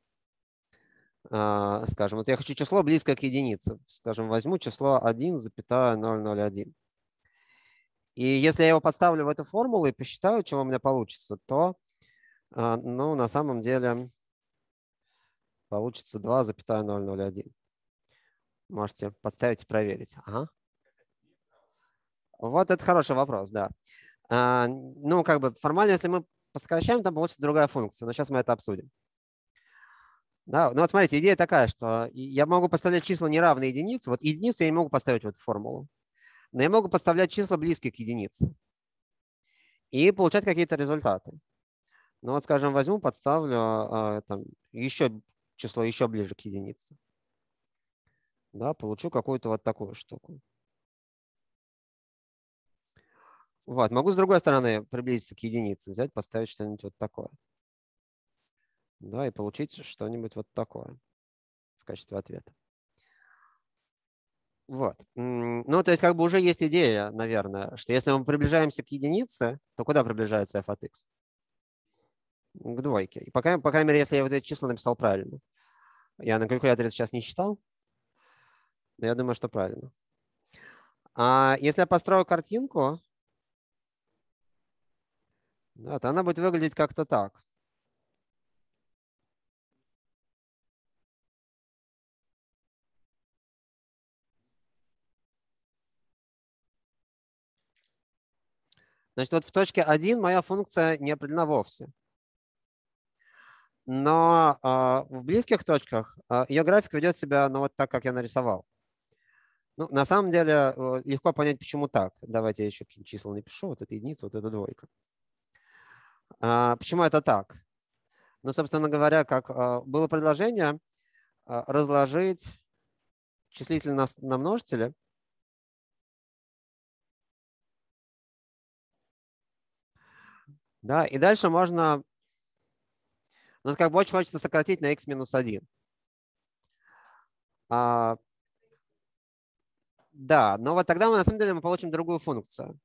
э, скажем, вот я хочу число близкое к единице. Скажем, возьму число 1,001. И если я его подставлю в эту формулу и посчитаю, чего у меня получится, то, э, ну, на самом деле, получится 2,001. Можете подставить и проверить. Ага. Вот это хороший вопрос, да. А, ну, как бы формально, если мы сокращаем, там получится другая функция, но сейчас мы это обсудим. Да, ну вот смотрите, идея такая, что я могу поставлять числа неравные единице. Вот единицу я не могу поставить в эту формулу. Но я могу поставлять числа близкие к единице. И получать какие-то результаты. Ну вот, скажем, возьму, подставлю а, там, еще число еще ближе к единице. Да, получу какую-то вот такую штуку. Вот, могу с другой стороны приблизиться к единице, взять, поставить что-нибудь вот такое. Да, и получить что-нибудь вот такое в качестве ответа. Вот. Ну, то есть как бы уже есть идея, наверное, что если мы приближаемся к единице, то куда приближается f от x? к двойке. И пока, по крайней мере, если я вот эти числа написал правильно. Я на калькуляторе сейчас не считал, но я думаю, что правильно. А если я построю картинку, да, то она будет выглядеть как-то так. Значит, вот в точке 1 моя функция не определена вовсе. Но э, в близких точках э, ее график ведет себя ну, вот так, как я нарисовал. Ну, на самом деле э, легко понять, почему так. Давайте я еще какие-то числа напишу. Вот это единица, вот это двойка. А, почему это так? Ну, собственно говоря, как а, было предложение а, разложить числитель на, на множители. Да, и дальше можно но как бы очень хочется сократить на x минус 1. А, да, но вот тогда мы на самом деле мы получим другую функцию.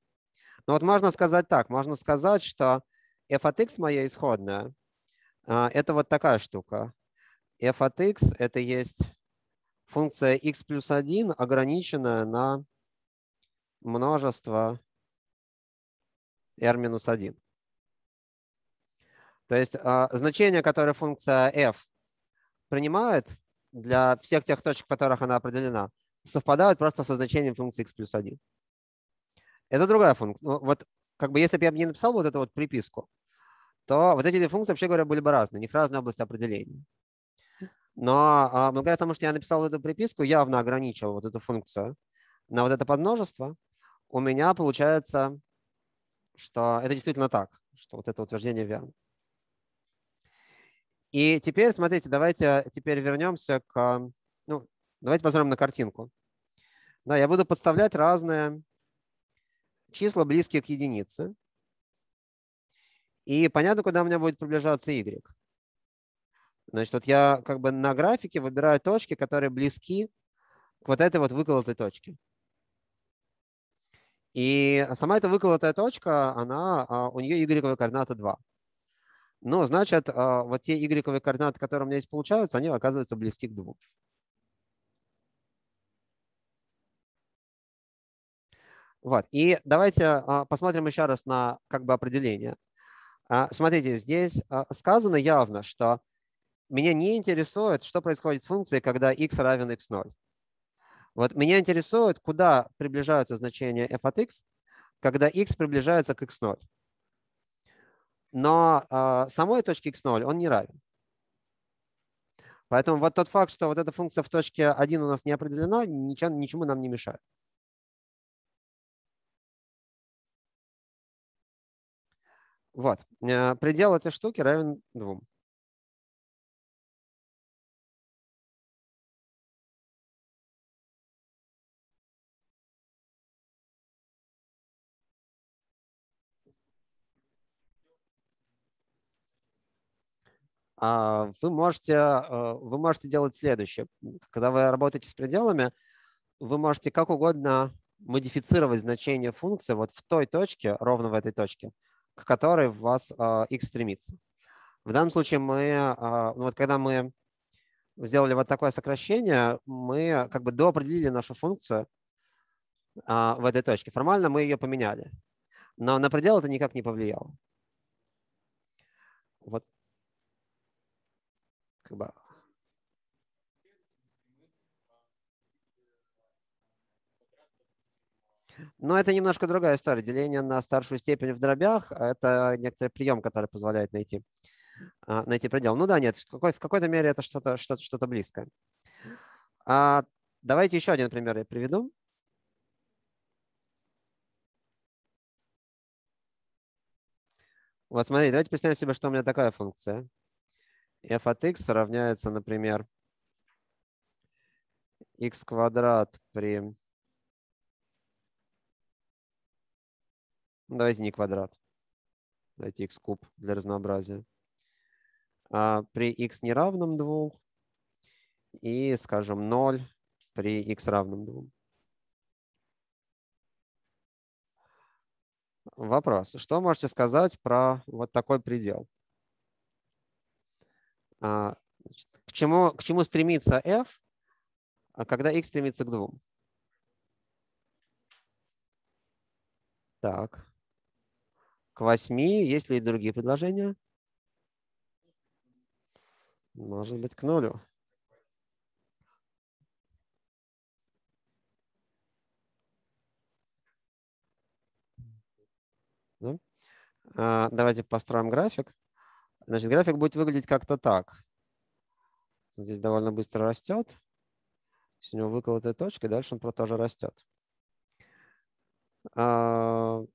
Но вот можно сказать так, можно сказать, что f от x моя исходная, а, это вот такая штука. f от x это есть функция x плюс 1, ограниченная на множество r минус 1. То есть а, значение, которое функция f принимает для всех тех точек, в которых она определена, совпадают просто со значением функции x плюс 1. Это другая функция. Ну, вот как бы если бы я не написал вот эту вот приписку, то вот эти две функции, вообще говоря, были бы разные, у них разные области определения. Но а, благодаря тому, что я написал эту приписку, явно ограничил вот эту функцию на вот это подмножество, у меня получается, что это действительно так, что вот это утверждение верно. И теперь, смотрите, давайте теперь вернемся к... Давайте посмотрим на картинку. Да, я буду подставлять разные числа, близкие к единице. И понятно, куда у меня будет приближаться y. Значит, вот я как бы на графике выбираю точки, которые близки к вот этой вот выколотой точке. И сама эта выколотая точка, она, а, у нее y координата 2. Ну, значит, а, вот те y координаты, которые у меня здесь получаются, они оказываются близки к двум. Вот. И давайте а, посмотрим еще раз на как бы определение. А, смотрите, здесь сказано явно, что меня не интересует, что происходит с функцией, когда x равен x0. Вот меня интересует, куда приближаются значения f от x, когда x приближается к x0 но самой точке x0 он не равен. Поэтому вот тот факт, что вот эта функция в точке 1 у нас не определена, ничему нам не мешает. Вот. Э, предел этой штуки равен 2. А, вы можете, а, вы можете делать следующее. Когда вы работаете с пределами, вы можете как угодно модифицировать значение функции вот в той точке, ровно в этой точке, к которой вас x а, стремится. В данном случае мы, ну вот когда мы сделали вот такое сокращение, мы как бы доопределили нашу функцию в этой точке. Формально мы ее поменяли, но на предел это никак не повлияло. Вот как бы Но это немножко другая история. Деление на старшую степень в дробях – это некоторый прием, который позволяет найти, а, найти предел. Ну да, нет, в, какой, в какой-то мере это что-то что что близкое. А, давайте еще один пример я приведу. Вот смотрите, давайте представим себе, что у меня такая функция f от x равняется, например, x квадрат при... Давайте не квадрат. Давайте x куб для разнообразия. А при x неравном 2 и, скажем, 0 при x равном 2. Вопрос. Что можете сказать про вот такой предел? А, к чему, к чему стремится f, а когда x стремится к 2? Так. К 8. Есть ли другие предложения? Может быть, к нулю. Да? А, давайте построим график. Значит, график будет выглядеть как-то так. Здесь довольно быстро растет. У него выколотая точка, и дальше он тоже растет. А,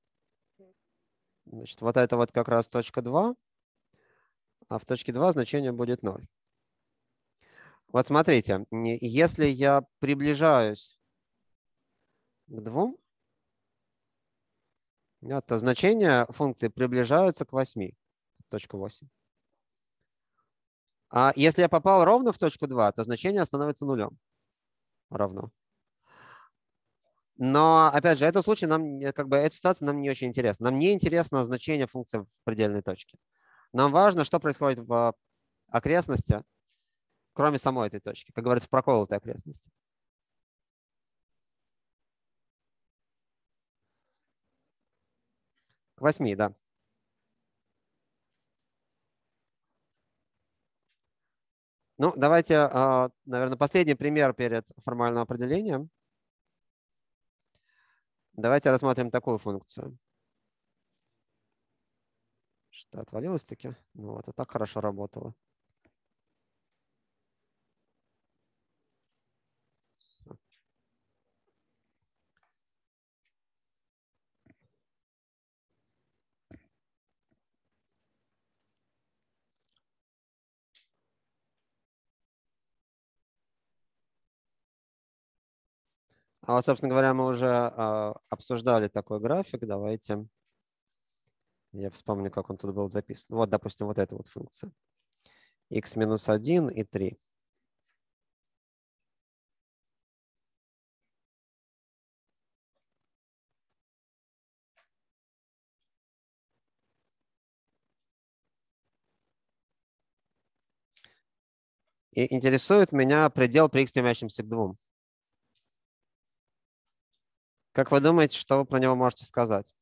значит, вот это вот как раз точка 2, а в точке 2 значение будет 0. Вот смотрите, если я приближаюсь к 2, то значения функции приближаются к 8, точка 8. А если я попал ровно в точку 2, то значение становится нулем. Равно. Но, опять же, этот случай нам, как бы, эта ситуация нам не очень интересна. Нам не интересно значение функции в предельной точке. Нам важно, что происходит в окрестности, кроме самой этой точки, как говорится, в проколотой окрестности. К 8, да. Ну, давайте, а, наверное, последний пример перед формальным определением. Давайте рассмотрим такую функцию. Что, отвалилось таки? Ну вот, это так хорошо работало. А вот, собственно говоря, мы уже э, обсуждали такой график. Давайте я вспомню, как он тут был записан. Вот, допустим, вот эта вот функция. x минус 1 и 3. И интересует меня предел при x стремящемся к 2. Как вы думаете, что вы про него можете сказать?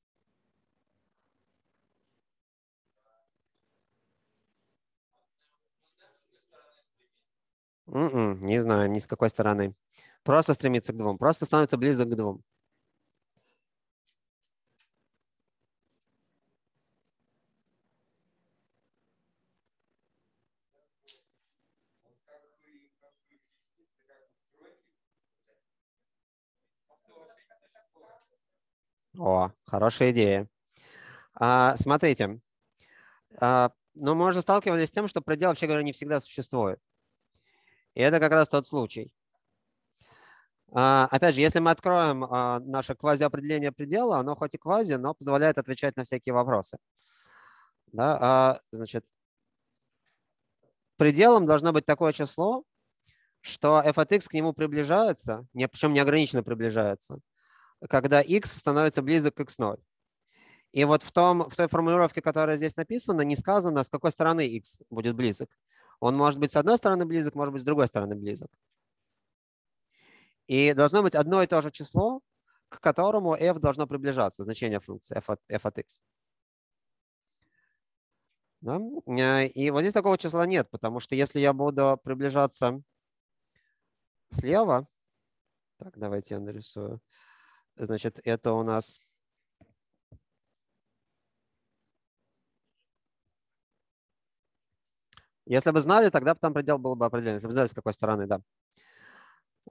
Mm -mm, не знаю, ни с какой стороны. Просто стремится к двум. Просто становится близок к двум. О, хорошая идея. А, смотрите, а, но мы уже сталкивались с тем, что предел, вообще говоря, не всегда существует. И это как раз тот случай. А, опять же, если мы откроем а, наше квазиопределение предела, оно хоть и квази, но позволяет отвечать на всякие вопросы. Да, а, значит, пределом должно быть такое число, что f от x к нему приближается, причем неограниченно приближается, когда x становится близок к x0. И вот в, том, в той формулировке, которая здесь написана, не сказано, с какой стороны x будет близок. Он может быть с одной стороны близок, может быть с другой стороны близок. И должно быть одно и то же число, к которому f должно приближаться, значение функции f от, f от x. Да? И вот здесь такого числа нет, потому что если я буду приближаться слева, так, давайте я нарисую, значит, это у нас Если бы знали, тогда бы там предел был бы определен. Если бы знали, с какой стороны, да.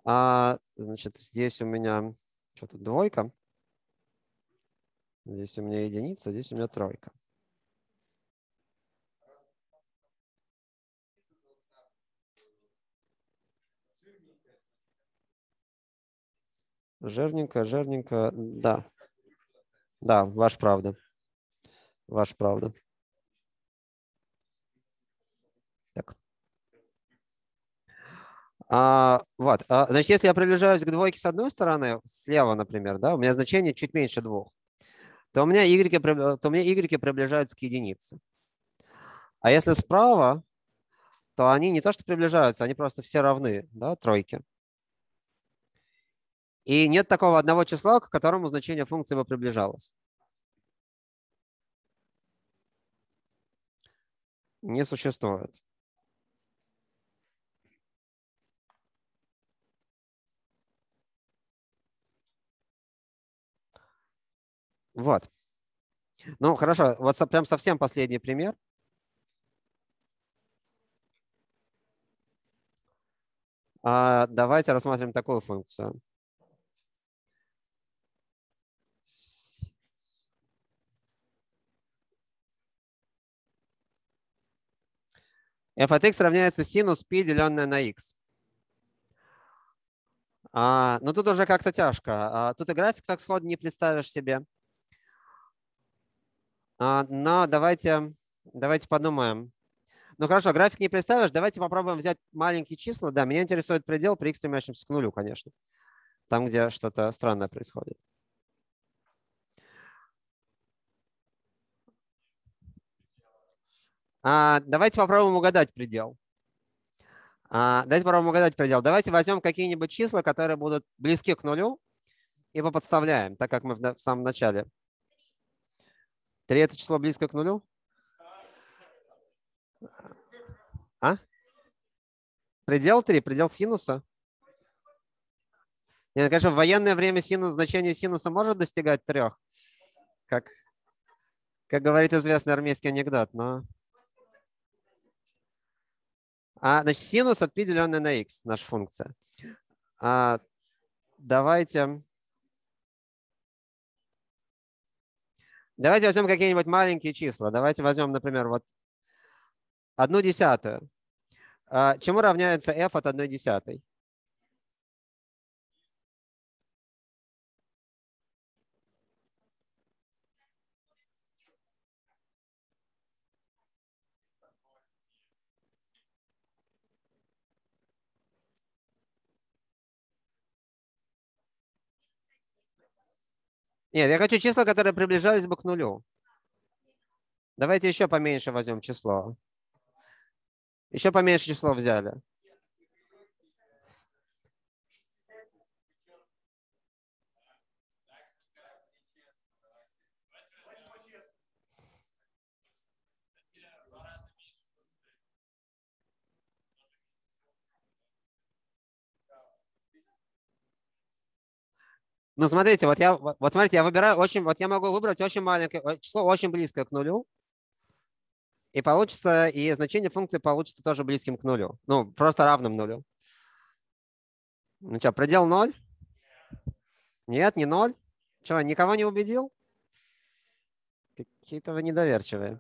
А, значит, здесь у меня что тут, двойка. Здесь у меня единица, здесь у меня тройка. Жирненько, жирненько, да. Да, ваш правда. Ваш правда. Так. А, вот, а, значит, если я приближаюсь к двойке с одной стороны, слева, например, да, у меня значение чуть меньше двух, то у меня y, то у меня y приближаются к единице. А если справа, то они не то что приближаются, они просто все равны, да, тройке. И нет такого одного числа, к которому значение функции бы приближалось. Не существует. Вот. Ну, хорошо, вот прям совсем последний пример. А, давайте рассмотрим такую функцию. F от x равняется синус π, деленное на x. А, ну, тут уже как-то тяжко. А, тут и график так сходу не представишь себе. А, но давайте, давайте подумаем. Ну хорошо, график не представишь. Давайте попробуем взять маленькие числа. Да, меня интересует предел при x стремящемся к нулю, конечно. Там, где что-то странное происходит. А, давайте попробуем угадать предел. А, давайте попробуем угадать предел. Давайте возьмем какие-нибудь числа, которые будут близки к нулю, и поподставляем, так как мы в, в самом начале. Три это число близко к нулю? А? Предел 3, предел синуса? Нет, конечно, в военное время синус, значение синуса может достигать трех, как, как говорит известный армейский анекдот, но а, значит, синус от π деленное на x, наша функция. А, давайте... Давайте возьмем какие-нибудь маленькие числа. Давайте возьмем, например, вот одну десятую. А, чему равняется f от одной десятой? Нет, я хочу числа, которые приближались бы к нулю. Давайте еще поменьше возьмем число. Еще поменьше число взяли. Ну, смотрите, вот я, вот смотрите, я выбираю очень, вот я могу выбрать очень маленькое число, очень близкое к нулю. И получится, и значение функции получится тоже близким к нулю. Ну, просто равным нулю. Ну что, предел 0? Нет, не 0. Что, никого не убедил? Какие-то вы недоверчивые.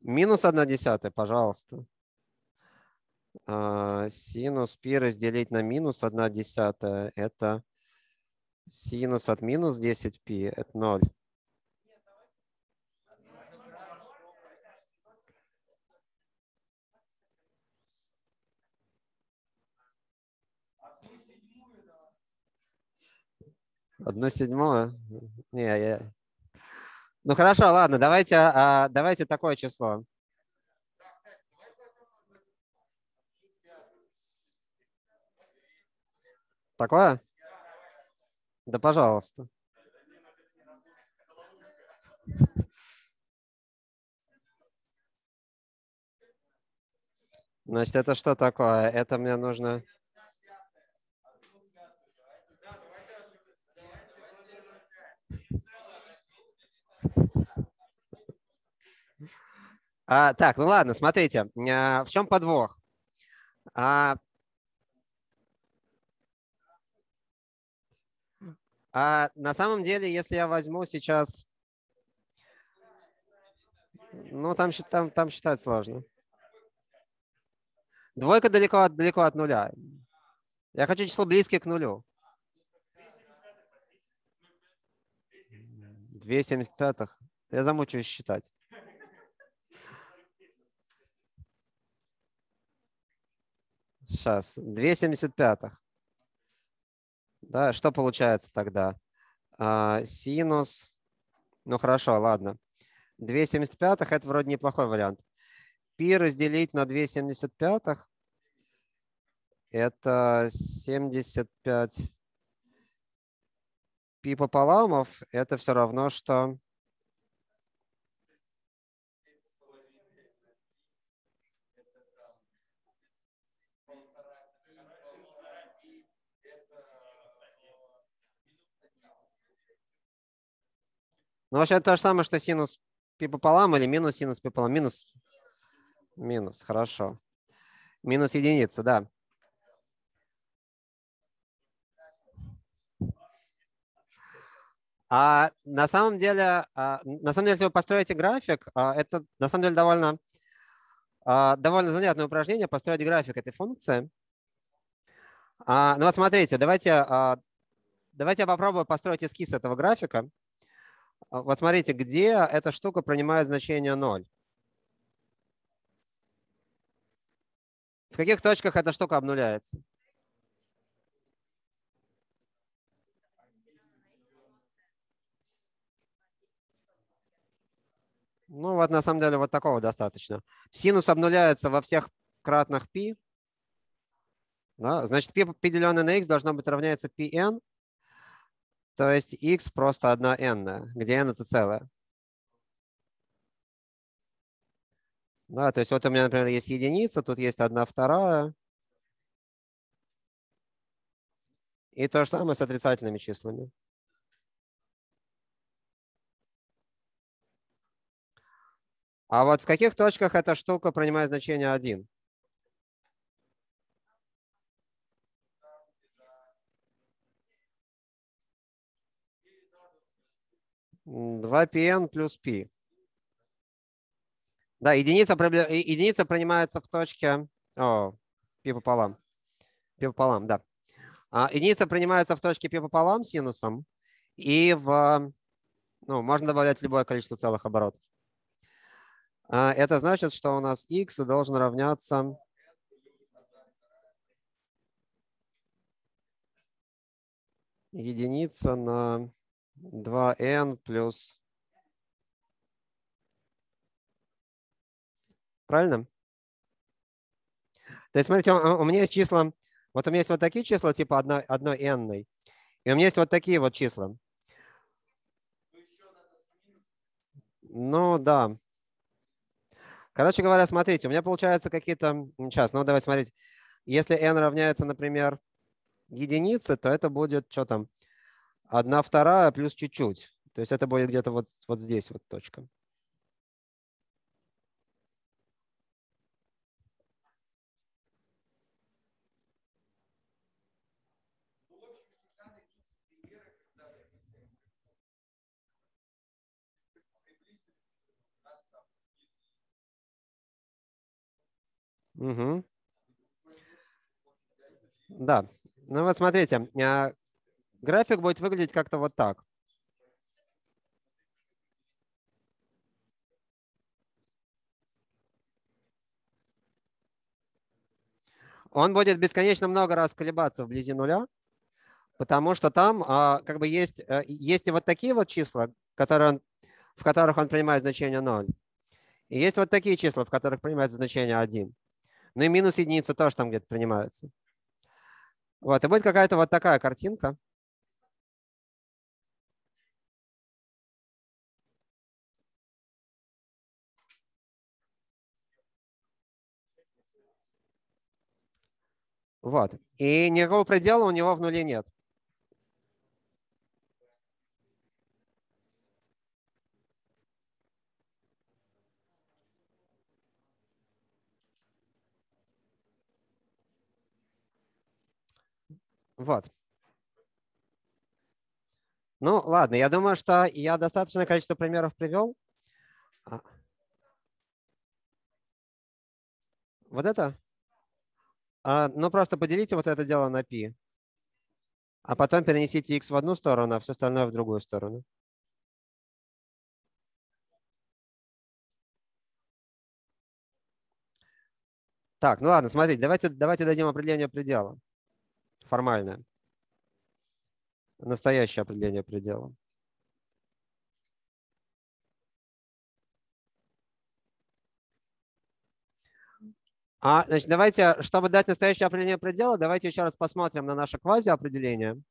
Минус 1 десятая, пожалуйста. А, синус π разделить на минус 1 десятая – это синус от минус 10π – это 0. Одну седьмую? Не, я... Ну хорошо, ладно, давайте, а, давайте такое число. Такое? Да, пожалуйста. Значит, это что такое? Это мне нужно... А, так, ну ладно, смотрите, а, в чем подвох? А, А на самом деле, если я возьму сейчас... Ну, там, там, там считать сложно. Двойка далеко от, далеко от нуля. Я хочу число близкое к нулю. 2,75. Я замучаюсь считать. Сейчас. 2,75. Да, что получается тогда? А, синус, ну хорошо, ладно. 2,75 это вроде неплохой вариант. Пи разделить на 2,75 это 75 пи пополамов. Это все равно, что Ну, вообще то же самое, что синус π пополам или минус синус π пополам. Минус. Минус, хорошо. Минус единица, да. А на самом деле, а, на самом деле, если вы построите график, а, это на самом деле довольно, а, довольно занятное упражнение построить график этой функции. Ну вот смотрите, давайте, давайте я попробую построить эскиз этого графика. Вот смотрите, где эта штука принимает значение 0. В каких точках эта штука обнуляется? Ну вот на самом деле вот такого достаточно. Синус обнуляется во всех кратных π. Да? Значит, π поделенное на x должно быть равняется πn. То есть x просто одна n, где n это целое. Да, то есть вот у меня, например, есть единица, тут есть одна вторая. И то же самое с отрицательными числами. А вот в каких точках эта штука принимает значение 1? 2pn плюс p. Да, единица, единица принимается в точке... О, пи пополам. Пи пополам, да. А, единица принимается в точке пи пополам синусом. И в... Ну, можно добавлять любое количество целых оборотов. А, это значит, что у нас x должен равняться... Единица на... 2n плюс... Правильно? То есть, смотрите, у меня есть числа, вот у меня есть вот такие числа, типа 1, 1 n, и у меня есть вот такие вот числа. Ну, да. Короче говоря, смотрите, у меня получается какие-то... Сейчас, ну давайте смотреть. Если n равняется, например, единице, то это будет что там? Одна вторая плюс чуть-чуть. То есть это будет где-то вот, вот здесь вот точка. Угу. Да. Ну вот смотрите, а, график будет выглядеть как-то вот так. Он будет бесконечно много раз колебаться вблизи нуля, потому что там а, как бы есть, э, есть и вот такие вот числа, которые в которых он принимает значение 0. И есть вот такие числа, в которых принимает значение 1. Ну и минус единица тоже там где-то принимается. Вот, и будет какая-то вот такая картинка. Вот. И никакого предела у него в нуле нет. Вот. Ну, ладно, я думаю, что я достаточное количество примеров привел. А. Вот это? А, ну, просто поделите вот это дело на π. А потом перенесите x в одну сторону, а все остальное в другую сторону. Так, ну ладно, смотрите, давайте, давайте дадим определение предела формальное. Настоящее определение предела. А, значит, давайте, чтобы дать настоящее определение предела, давайте еще раз посмотрим на наше квази-определение.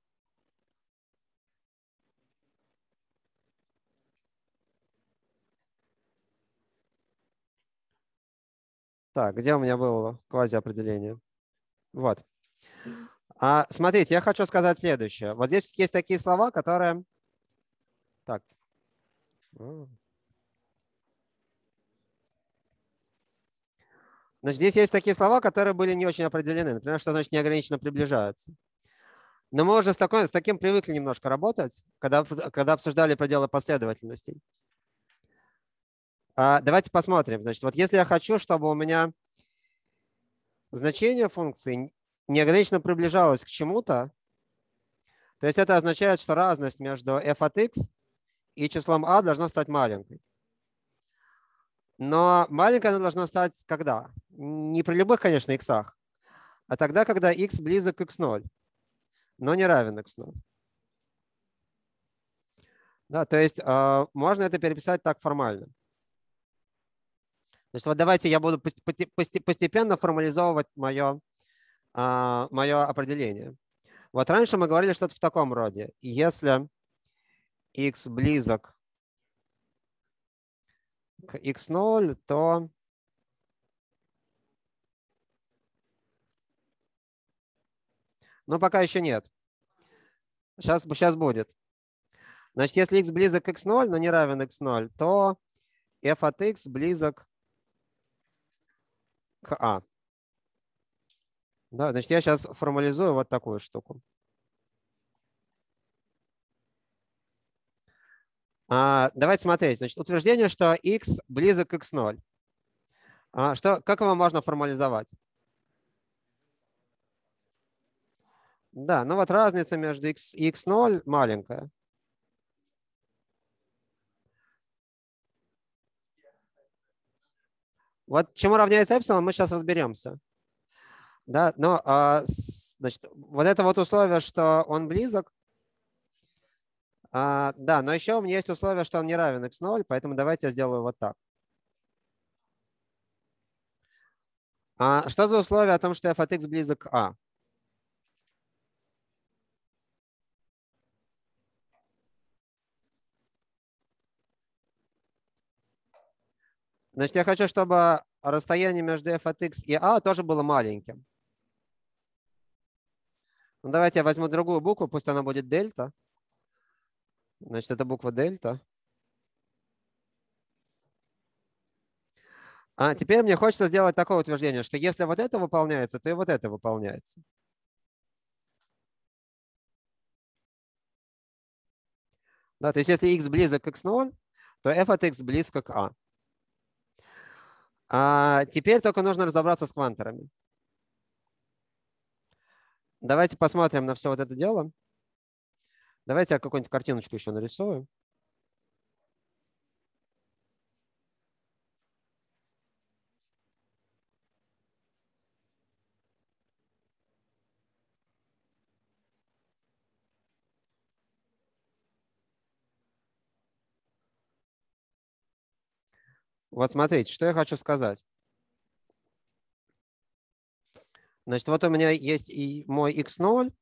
Так, где у меня было квази-определение? Вот. А, смотрите, я хочу сказать следующее. Вот здесь есть такие слова, которые... Так. Значит, здесь есть такие слова, которые были не очень определены. Например, что значит неограниченно приближаются. Но мы уже с, такой, с таким привыкли немножко работать, когда, когда обсуждали пределы последовательностей. А, давайте посмотрим. Значит, вот если я хочу, чтобы у меня значение функции неограниченно приближалось к чему-то, то есть это означает, что разность между f от x и числом a должна стать маленькой. Но маленькая она должна стать когда? Не при любых, конечно, x, а тогда, когда x близок к x0, но не равен x0. Да, то есть э, можно это переписать так формально. Значит, вот давайте я буду постепенно формализовывать мое, а, мое определение. Вот раньше мы говорили что-то в таком роде. Если x близок к x0, то но пока еще нет. Сейчас, сейчас будет. Значит, если x близок к x0, но не равен x0, то f от x близок к А. Да, значит, я сейчас формализую вот такую штуку. А, давайте смотреть. Значит, утверждение, что x близок к x0. А, что, как его можно формализовать? Да, ну вот разница между x и x0 маленькая. Вот чему равняется эпсилон, мы сейчас разберемся. Да, но а, значит, вот это вот условие, что он близок, а, да, но еще у меня есть условие, что он не равен x0, поэтому давайте я сделаю вот так. А что за условие о том, что f от x близок к a? Значит, я хочу, чтобы расстояние между f от x и a тоже было маленьким. Ну, давайте я возьму другую букву, пусть она будет дельта. Значит, это буква дельта. А теперь мне хочется сделать такое утверждение, что если вот это выполняется, то и вот это выполняется. Да, то есть если x близок к x0, то f от x близко к a. А теперь только нужно разобраться с квантерами. Давайте посмотрим на все вот это дело. Давайте я какую-нибудь картиночку еще нарисую. Вот смотрите, что я хочу сказать. Значит, вот у меня есть и мой x0,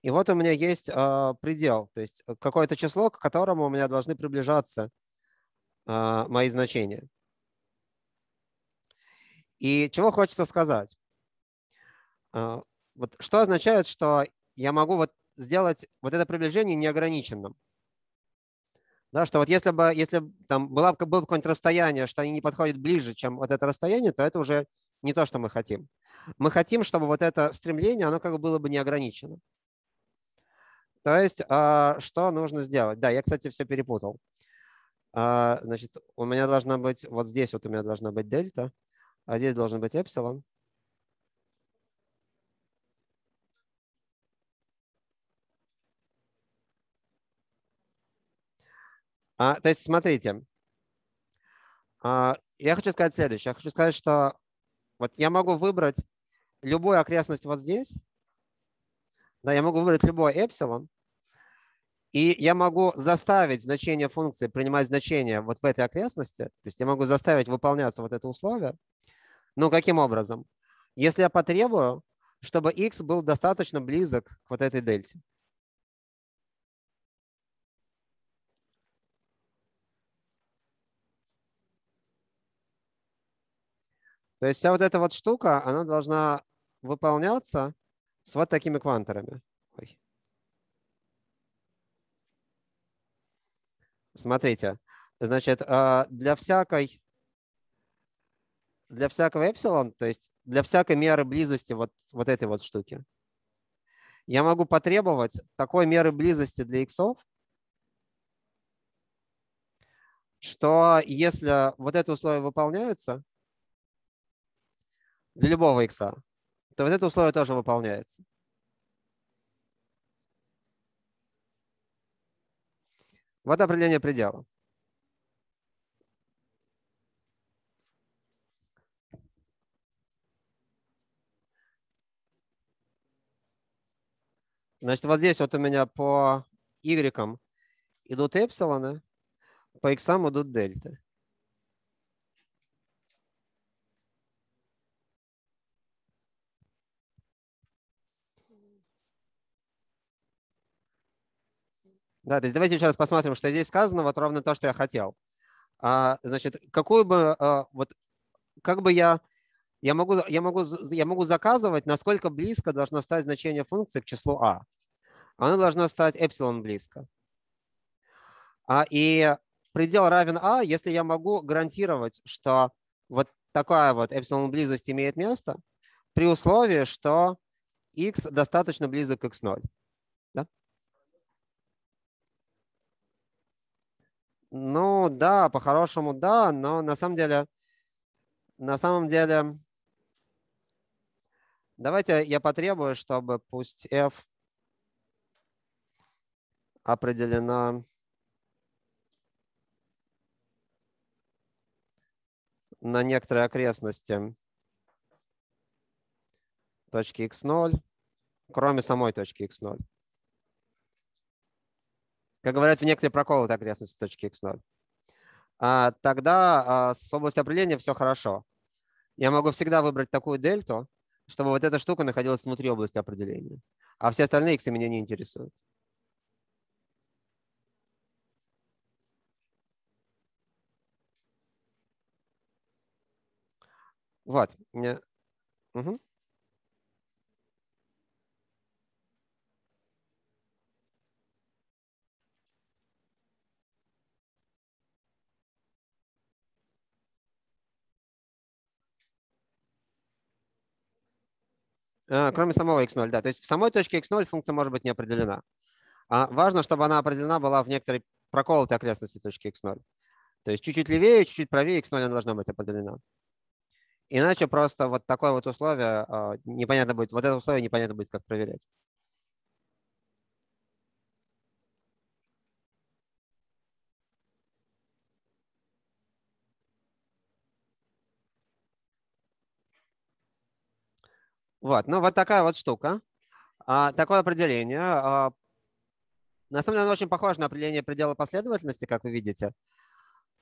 и вот у меня есть э, предел, то есть какое-то число, к которому у меня должны приближаться э, мои значения. И чего хочется сказать? Э, вот что означает, что я могу вот сделать вот это приближение неограниченным? Да, что вот если бы, если там была, было какое-нибудь расстояние, что они не подходят ближе, чем вот это расстояние, то это уже не то, что мы хотим. Мы хотим, чтобы вот это стремление, оно как бы было бы неограничено. То есть, а, что нужно сделать? Да, я, кстати, все перепутал. А, значит, у меня должна быть, вот здесь вот у меня должна быть дельта, а здесь должен быть эпсилон. А, то есть, смотрите, а, я хочу сказать следующее. Я хочу сказать, что вот я могу выбрать любую окрестность вот здесь. Да, я могу выбрать любой эпсилон. И я могу заставить значение функции принимать значение вот в этой окрестности. То есть я могу заставить выполняться вот это условие. Ну, каким образом? Если я потребую, чтобы x был достаточно близок к вот этой дельте. То есть вся вот эта вот штука, она должна выполняться с вот такими квантерами. Ой. Смотрите, Значит, а, для всякой для всякого эпсилон, то есть для всякой меры близости вот, вот этой вот штуки, я могу потребовать такой меры близости для иксов, что если вот это условие выполняется для любого икса, то вот это условие тоже выполняется. Вот определение предела. Значит, вот здесь вот у меня по y идут эпсилоны, по x идут дельты. Да, то есть давайте еще раз посмотрим, что здесь сказано, вот ровно то, что я хотел. А, значит, какую бы, а, вот, как бы я, я могу, я, могу, я могу заказывать, насколько близко должно стать значение функции к числу а. Оно должно стать эпсилон близко. А, и предел равен а, если я могу гарантировать, что вот такая вот эпсилон близость имеет место, при условии, что x достаточно близок к x0. Ну да, по-хорошему да, но на самом деле, на самом деле, давайте я потребую, чтобы пусть f определена на некоторые окрестности точки x0, кроме самой точки x0. Как говорят, в некоторые проколы так окрестности точки x0. А, тогда а, с областью определения все хорошо. Я могу всегда выбрать такую дельту, чтобы вот эта штука находилась внутри области определения. А все остальные x меня не интересуют. Вот. Угу. Кроме самого x0, да. То есть в самой точке x0 функция может быть не определена. А важно, чтобы она определена была в некоторой проколотой окрестности точки x0. То есть чуть-чуть левее, чуть-чуть правее x0 она должна быть определена. Иначе просто вот такое вот условие а, непонятно будет, вот это условие непонятно будет, как проверять. Вот, ну вот такая вот штука. А, такое определение. А, на самом деле оно очень похоже на определение предела последовательности, как вы видите.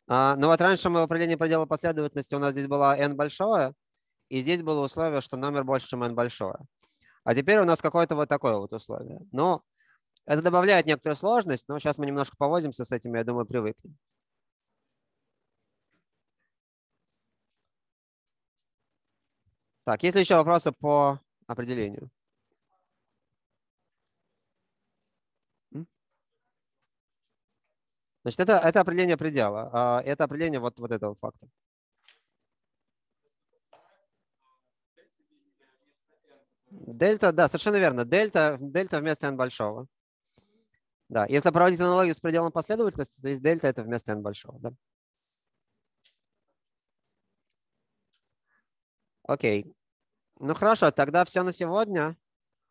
А, но вот раньше мы в определении предела последовательности у нас здесь была n большое, и здесь было условие, что номер больше, чем n большое. А теперь у нас какое-то вот такое вот условие. Но это добавляет некоторую сложность, но сейчас мы немножко повозимся с этим, я думаю, привыкнем. Так, есть ли еще вопросы по определению? Значит, это, это определение предела. А это определение вот, вот этого факта. Дельта, да, совершенно верно. Дельта, дельта вместо n большого. Да, если проводить аналогию с пределом последовательности, то есть дельта это вместо n большого. Да? Окей. Ну хорошо, тогда все на сегодня.